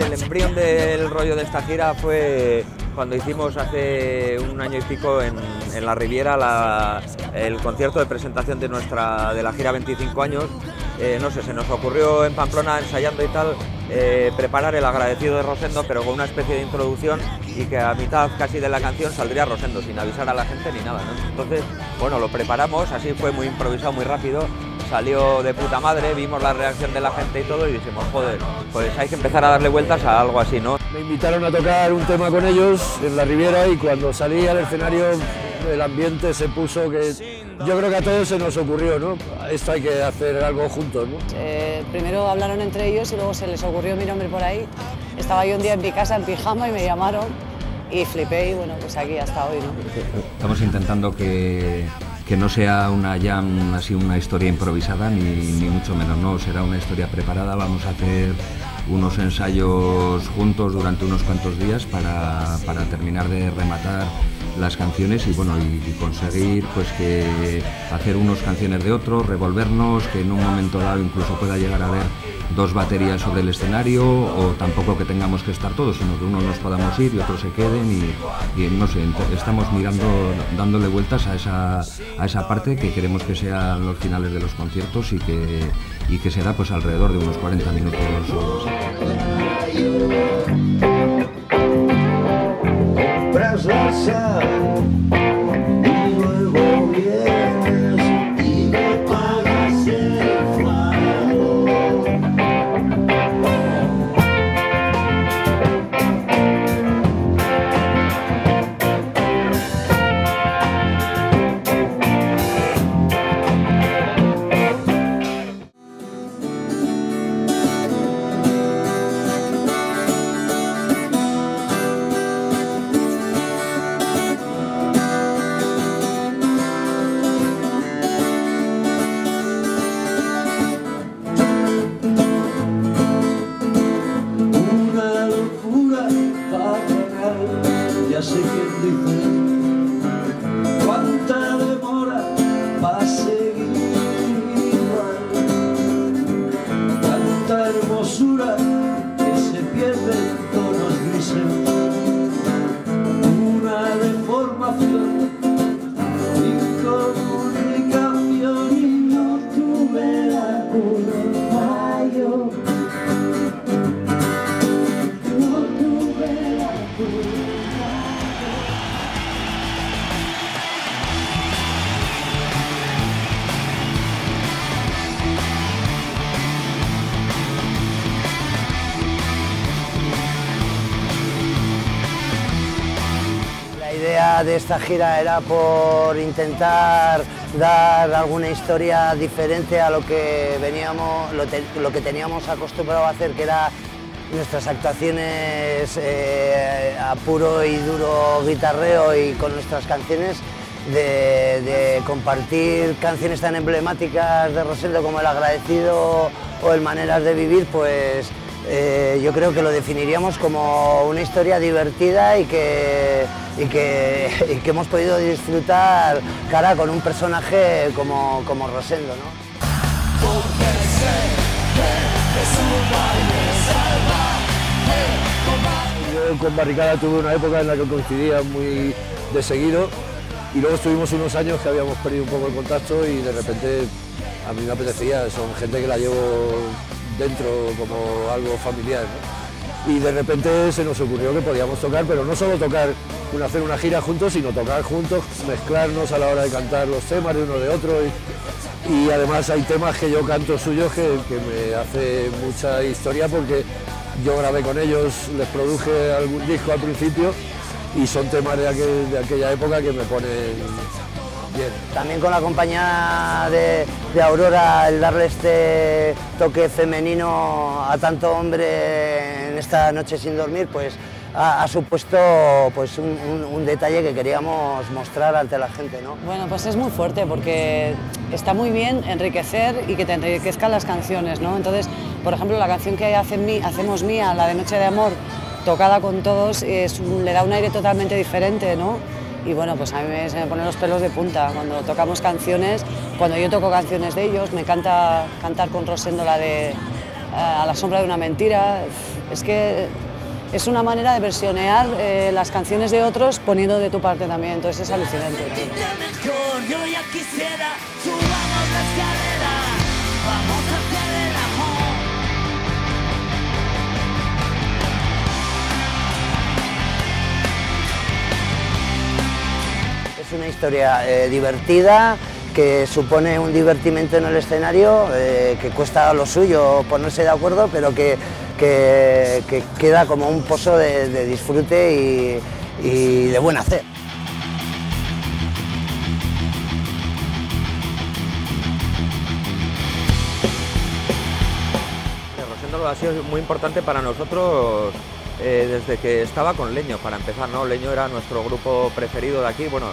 el embrión del rollo de esta gira fue cuando hicimos hace un año y pico en, la Riviera el concierto de presentación de nuestra de la gira 25 años. Eh, no sé, se nos ocurrió en Pamplona ensayando y tal eh, preparar el agradecido de Rosendo, pero con una especie de introducción y que a mitad casi de la canción saldría Rosendo sin avisar a la gente ni nada. Entonces, bueno, lo preparamos, así fue muy improvisado, muy rápido salió de puta madre, vimos la reacción de la gente y todo y dijimos, joder, pues hay que empezar a darle vueltas a algo así, ¿no? Me invitaron a tocar un tema con ellos en la Riviera y cuando salí al escenario el ambiente se puso que yo creo que a todos se nos ocurrió, ¿no? Esto hay que hacer algo juntos, ¿no? Eh, primero hablaron entre ellos y luego se les ocurrió mi nombre por ahí. Estaba yo un día en mi casa en pijama y me llamaron y flipé y bueno, pues aquí hasta hoy, ¿no? Estamos intentando que, que no sea una jam, así una historia improvisada, ni, ni mucho menos, no, será una historia preparada, vamos a hacer unos ensayos juntos durante unos cuantos días para, para terminar de rematar las canciones y bueno y, conseguir pues que hacer unos canciones de otros, revolvernos, que en un momento dado incluso pueda llegar a haber dos baterías sobre el escenario o tampoco que tengamos que estar todos, sino que uno nos podamos ir y otros se queden y, no sé, estamos mirando, dándole vueltas a esa, a esa parte que queremos que sean los finales de los conciertos y que, y que será pues alrededor de unos 40 minutos. o así. Esta gira era por intentar dar alguna historia diferente a lo que veníamos, lo que teníamos acostumbrado a hacer, que era nuestras actuaciones eh, a puro y duro guitarreo y con nuestras canciones, de, de compartir canciones tan emblemáticas de Rosendo como El Agradecido o El Maneras de Vivir, pues eh, yo creo que lo definiríamos como una historia divertida y que, y que, y que hemos podido disfrutar cara con un personaje como, como Rosendo. ¿no? Yo con Barricada tuve una época en la que coincidía muy de seguido y luego estuvimos unos años que habíamos perdido un poco el contacto y de repente a mí me apetecía, son gente que la llevo dentro como algo familiar. Y de repente se nos ocurrió que podíamos tocar, pero no solo tocar, hacer una gira juntos, sino tocar juntos, mezclarnos a la hora de cantar los temas de uno de otro. Y, además hay temas que yo canto suyos que, que me hace mucha historia porque yo grabé con ellos, les produje algún disco al principio y son temas de aquella época que me ponen bien. También con la compañía de, de Aurora, el darle este toque femenino a tanto hombre en esta noche sin dormir, pues ha, ha supuesto pues, un, un- un detalle que queríamos mostrar ante la gente. ¿no? Bueno, pues es muy fuerte porque está muy bien enriquecer y que te enriquezcan las canciones, ¿no? Entonces, por ejemplo, la canción que hacen mí- hacemos mía, la de Noche de Amor, tocada con todos, es un- le da un aire totalmente diferente, ¿no? Y bueno, pues a mí se me ponen los pelos de punta cuando tocamos canciones, cuando yo toco canciones de ellos, me encanta cantar con Rosendo la de a la sombra de una mentira. Es que es una manera de versionear eh, las canciones de otros poniendo de tu parte también, entonces es alucinante. Una historia eh, divertida que supone un divertimento en el escenario, eh, que cuesta lo suyo ponerse de acuerdo, pero que, que- que queda como un pozo de, disfrute y, de buen hacer. Ha sido muy importante para nosotros eh, desde que estaba con Leño, para empezar, ¿no? Leño era nuestro grupo preferido de aquí, bueno,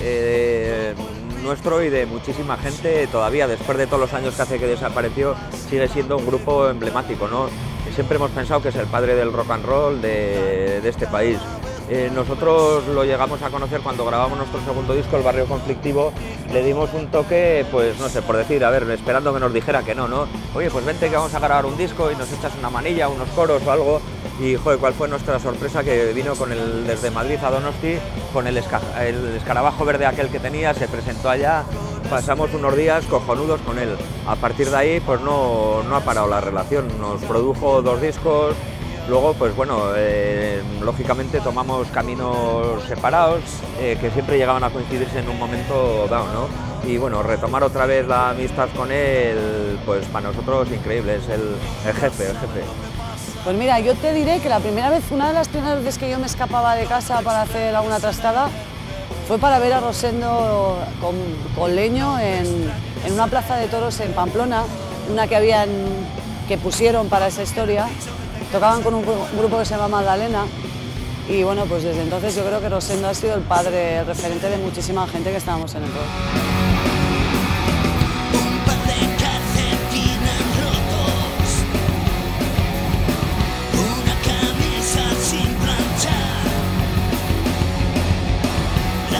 eh, nuestro y de muchísima gente, todavía después de todos los años que hace que desapareció, sigue siendo un grupo emblemático, ¿no? Siempre hemos pensado que es el padre del rock and roll de, de este país. Eh, nosotros lo llegamos a conocer cuando grabamos nuestro segundo disco, El Barrio Conflictivo, le dimos un toque, pues no sé, por decir, a ver, esperando que nos dijera que no, ¿no? Oye, pues vente que vamos a grabar un disco y nos echas una manilla, unos coros o algo. Y, joder, ¿cuál fue nuestra sorpresa? Que vino con el, desde Madrid a Donosti con el, el escarabajo verde aquel que tenía, se presentó allá, pasamos unos días cojonudos con él. A partir de ahí, pues no, no ha parado la relación. Nos produjo dos discos, Luego, pues bueno, eh, lógicamente tomamos caminos separados eh, que siempre llegaban a coincidirse en un momento dado, ¿no? Y bueno, retomar otra vez la amistad con él, pues para nosotros increíble, es el, el jefe, el jefe. Pues mira, yo te diré que la primera vez, una de las primeras veces que yo me escapaba de casa para hacer alguna trastada, fue para ver a Rosendo con, con Leño en, en una plaza de toros en Pamplona, una que habían que pusieron para esa historia. Tocaban con un, gru- un grupo que se llama Magdalena y bueno, pues desde entonces yo creo que Rosendo ha sido el padre, el referente de muchísima gente que estábamos en el planchar.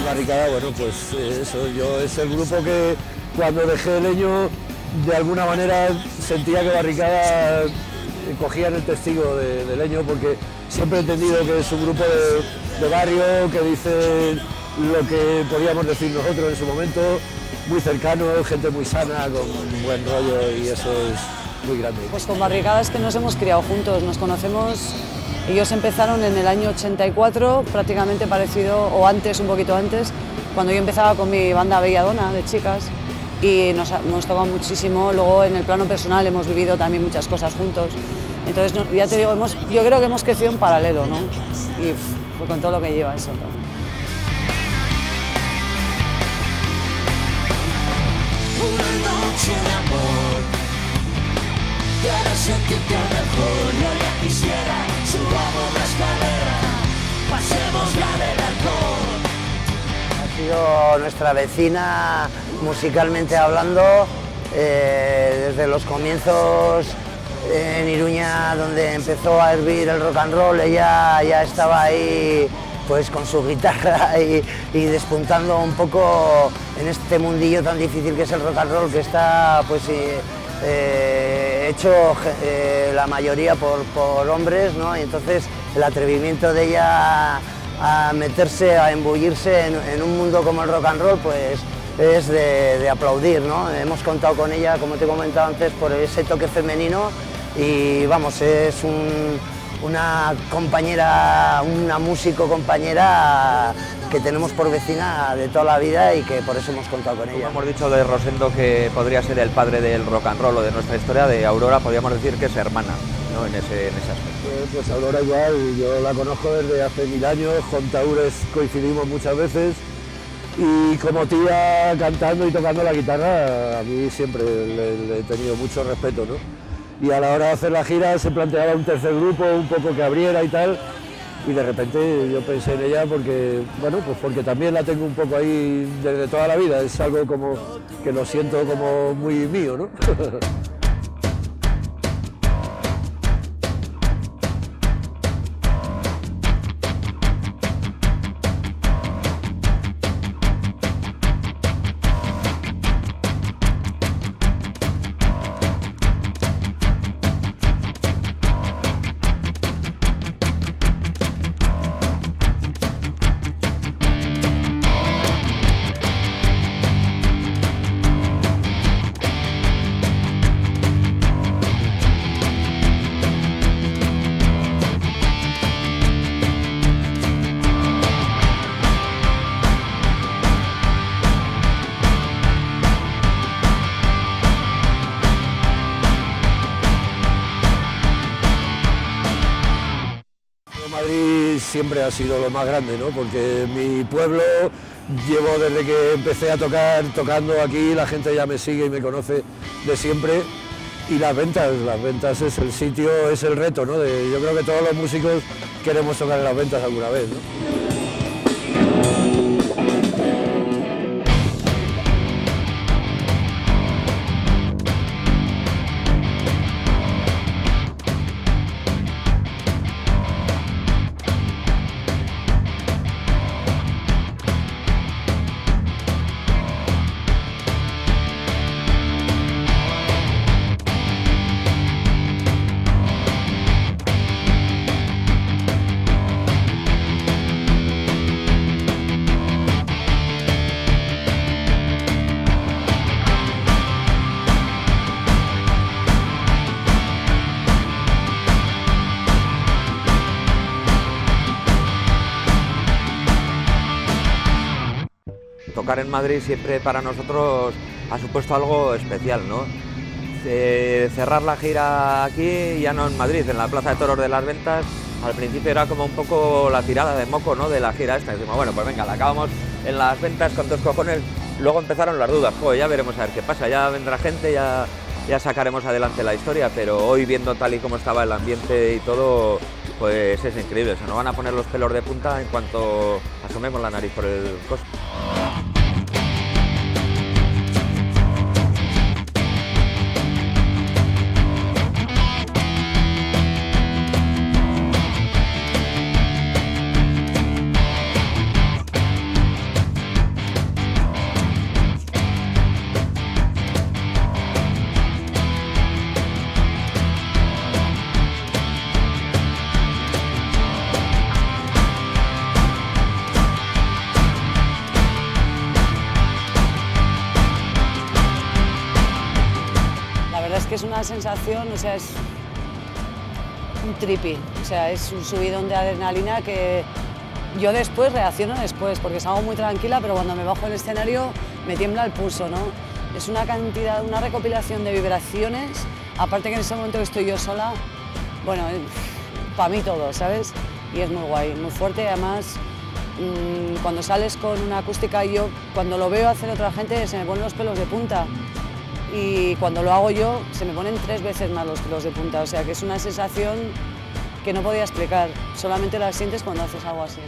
Barricada, bueno, pues eh, eso, yo es el grupo que cuando dejé Leño, de alguna manera sentía que Barricada cogían el testigo de, de Leño, porque siempre he entendido que es un grupo de, barrio que dice lo que podíamos decir nosotros en su momento, muy cercano, gente muy sana, con buen rollo y eso es muy grande. Pues con Barricadas que nos hemos criado juntos, nos conocemos, ellos empezaron en el año 84, prácticamente parecido, o antes, un poquito antes, cuando yo empezaba con mi banda Belladona de chicas y nos hemos tocado muchísimo, luego en el plano personal hemos vivido también muchas cosas juntos, entonces no- ya te digo, hemos- yo creo que hemos crecido en paralelo, ¿no? Y pues con todo lo que lleva eso. ¿no? Una noche de amor Para sentirte mejor Yo ya quisiera Subamos la escalera Pasemos la del alcohol Ha sido nuestra vecina musicalmente hablando eh, desde los comienzos en Iruña donde empezó a hervir el rock and roll, ella ya estaba ahí pues con su guitarra y, despuntando un poco en este mundillo tan difícil que es el rock and roll que está pues eh, hecho eh, la mayoría por, por hombres, ¿no? Y entonces el atrevimiento de ella a meterse, a embullirse en, en un mundo como el rock and roll, pues es de, de aplaudir, ¿no? Hemos contado con ella, como te he comentado antes, por ese toque femenino y vamos, es un- una compañera, una músico compañera que tenemos por vecina de toda la vida y que por eso hemos contado con ella. Hemos dicho de Rosendo que podría ser el padre del rock and roll o de nuestra historia, de Aurora podríamos decir que es hermana, ¿no? En ese, en ese aspecto. Eh, Pues Aurora igual, yo la conozco desde hace mil años, con Taures coincidimos muchas veces y como tía cantando y tocando la guitarra, a mí siempre le, he tenido mucho respeto, ¿no? Y a la hora de hacer la gira se planteaba un tercer grupo, un poco que abriera y tal, y de repente yo pensé en ella porque, bueno, pues porque también la tengo un poco ahí desde toda la vida, es algo como que lo siento como muy mío, ¿no? ha sido lo más grande, ¿no? Porque mi pueblo llevo desde que empecé a tocar, tocando aquí, la gente ya me sigue y me conoce de siempre. Y las ventas, las ventas es el sitio, es el reto, ¿no? De- yo creo que todos los músicos queremos tocar en las ventas alguna vez. En Madrid siempre para nosotros ha supuesto algo especial, ¿no? Eh, cerrar la gira aquí, ya no en Madrid, en la Plaza de Toros de las Ventas, al principio era como un poco la tirada de moco, ¿no? De la gira esta. Decimos, bueno, pues venga, la acabamos en las ventas con dos cojones. Luego empezaron las dudas, Joder, ya veremos a ver qué pasa, ya vendrá gente, ya, ya sacaremos adelante la historia, pero hoy viendo tal y como estaba el ambiente y todo, pues es increíble. Se nos van a poner los pelos de punta en cuanto asomemos la nariz por el costo. Sea, es un trippy, o sea, es un subidón de adrenalina que yo después reacciono después, porque salgo muy tranquila, pero cuando me bajo el escenario me tiembla el pulso, ¿no? Es una cantidad, una recopilación de vibraciones, aparte que en ese momento que estoy yo sola, bueno, para mí todo, ¿sabes? Y es muy guay, muy fuerte, además mm, cuando sales con una acústica yo, cuando lo veo hacer otra gente, se me ponen los pelos de punta y cuando lo hago yo se me ponen tres veces más los pelos de punta, o sea que es una sensación que no podía explicar, solamente la sientes cuando haces algo así.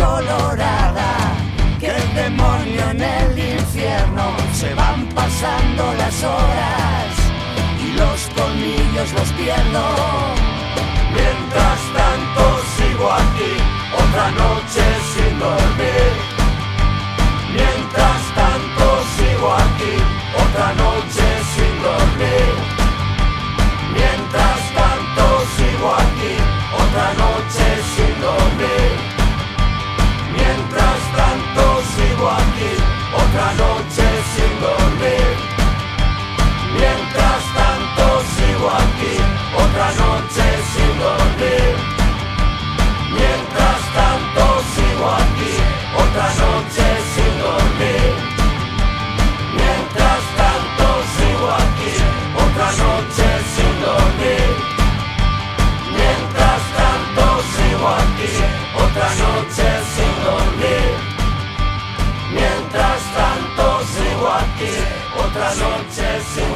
colorada, que el demonio en el infierno se van pasando las horas y los colmillos los pierdo. Mientras tanto sigo aquí, otra noche sin dormir. Mientras tanto sigo aquí, otra noche sin dormir. Mientras tanto sigo aquí, otra noche sin dormir. otra noche sin dormir. Mientras tanto sigo aquí, otra noche sin dormir. Mientras tanto sigo aquí, otra noche otras noches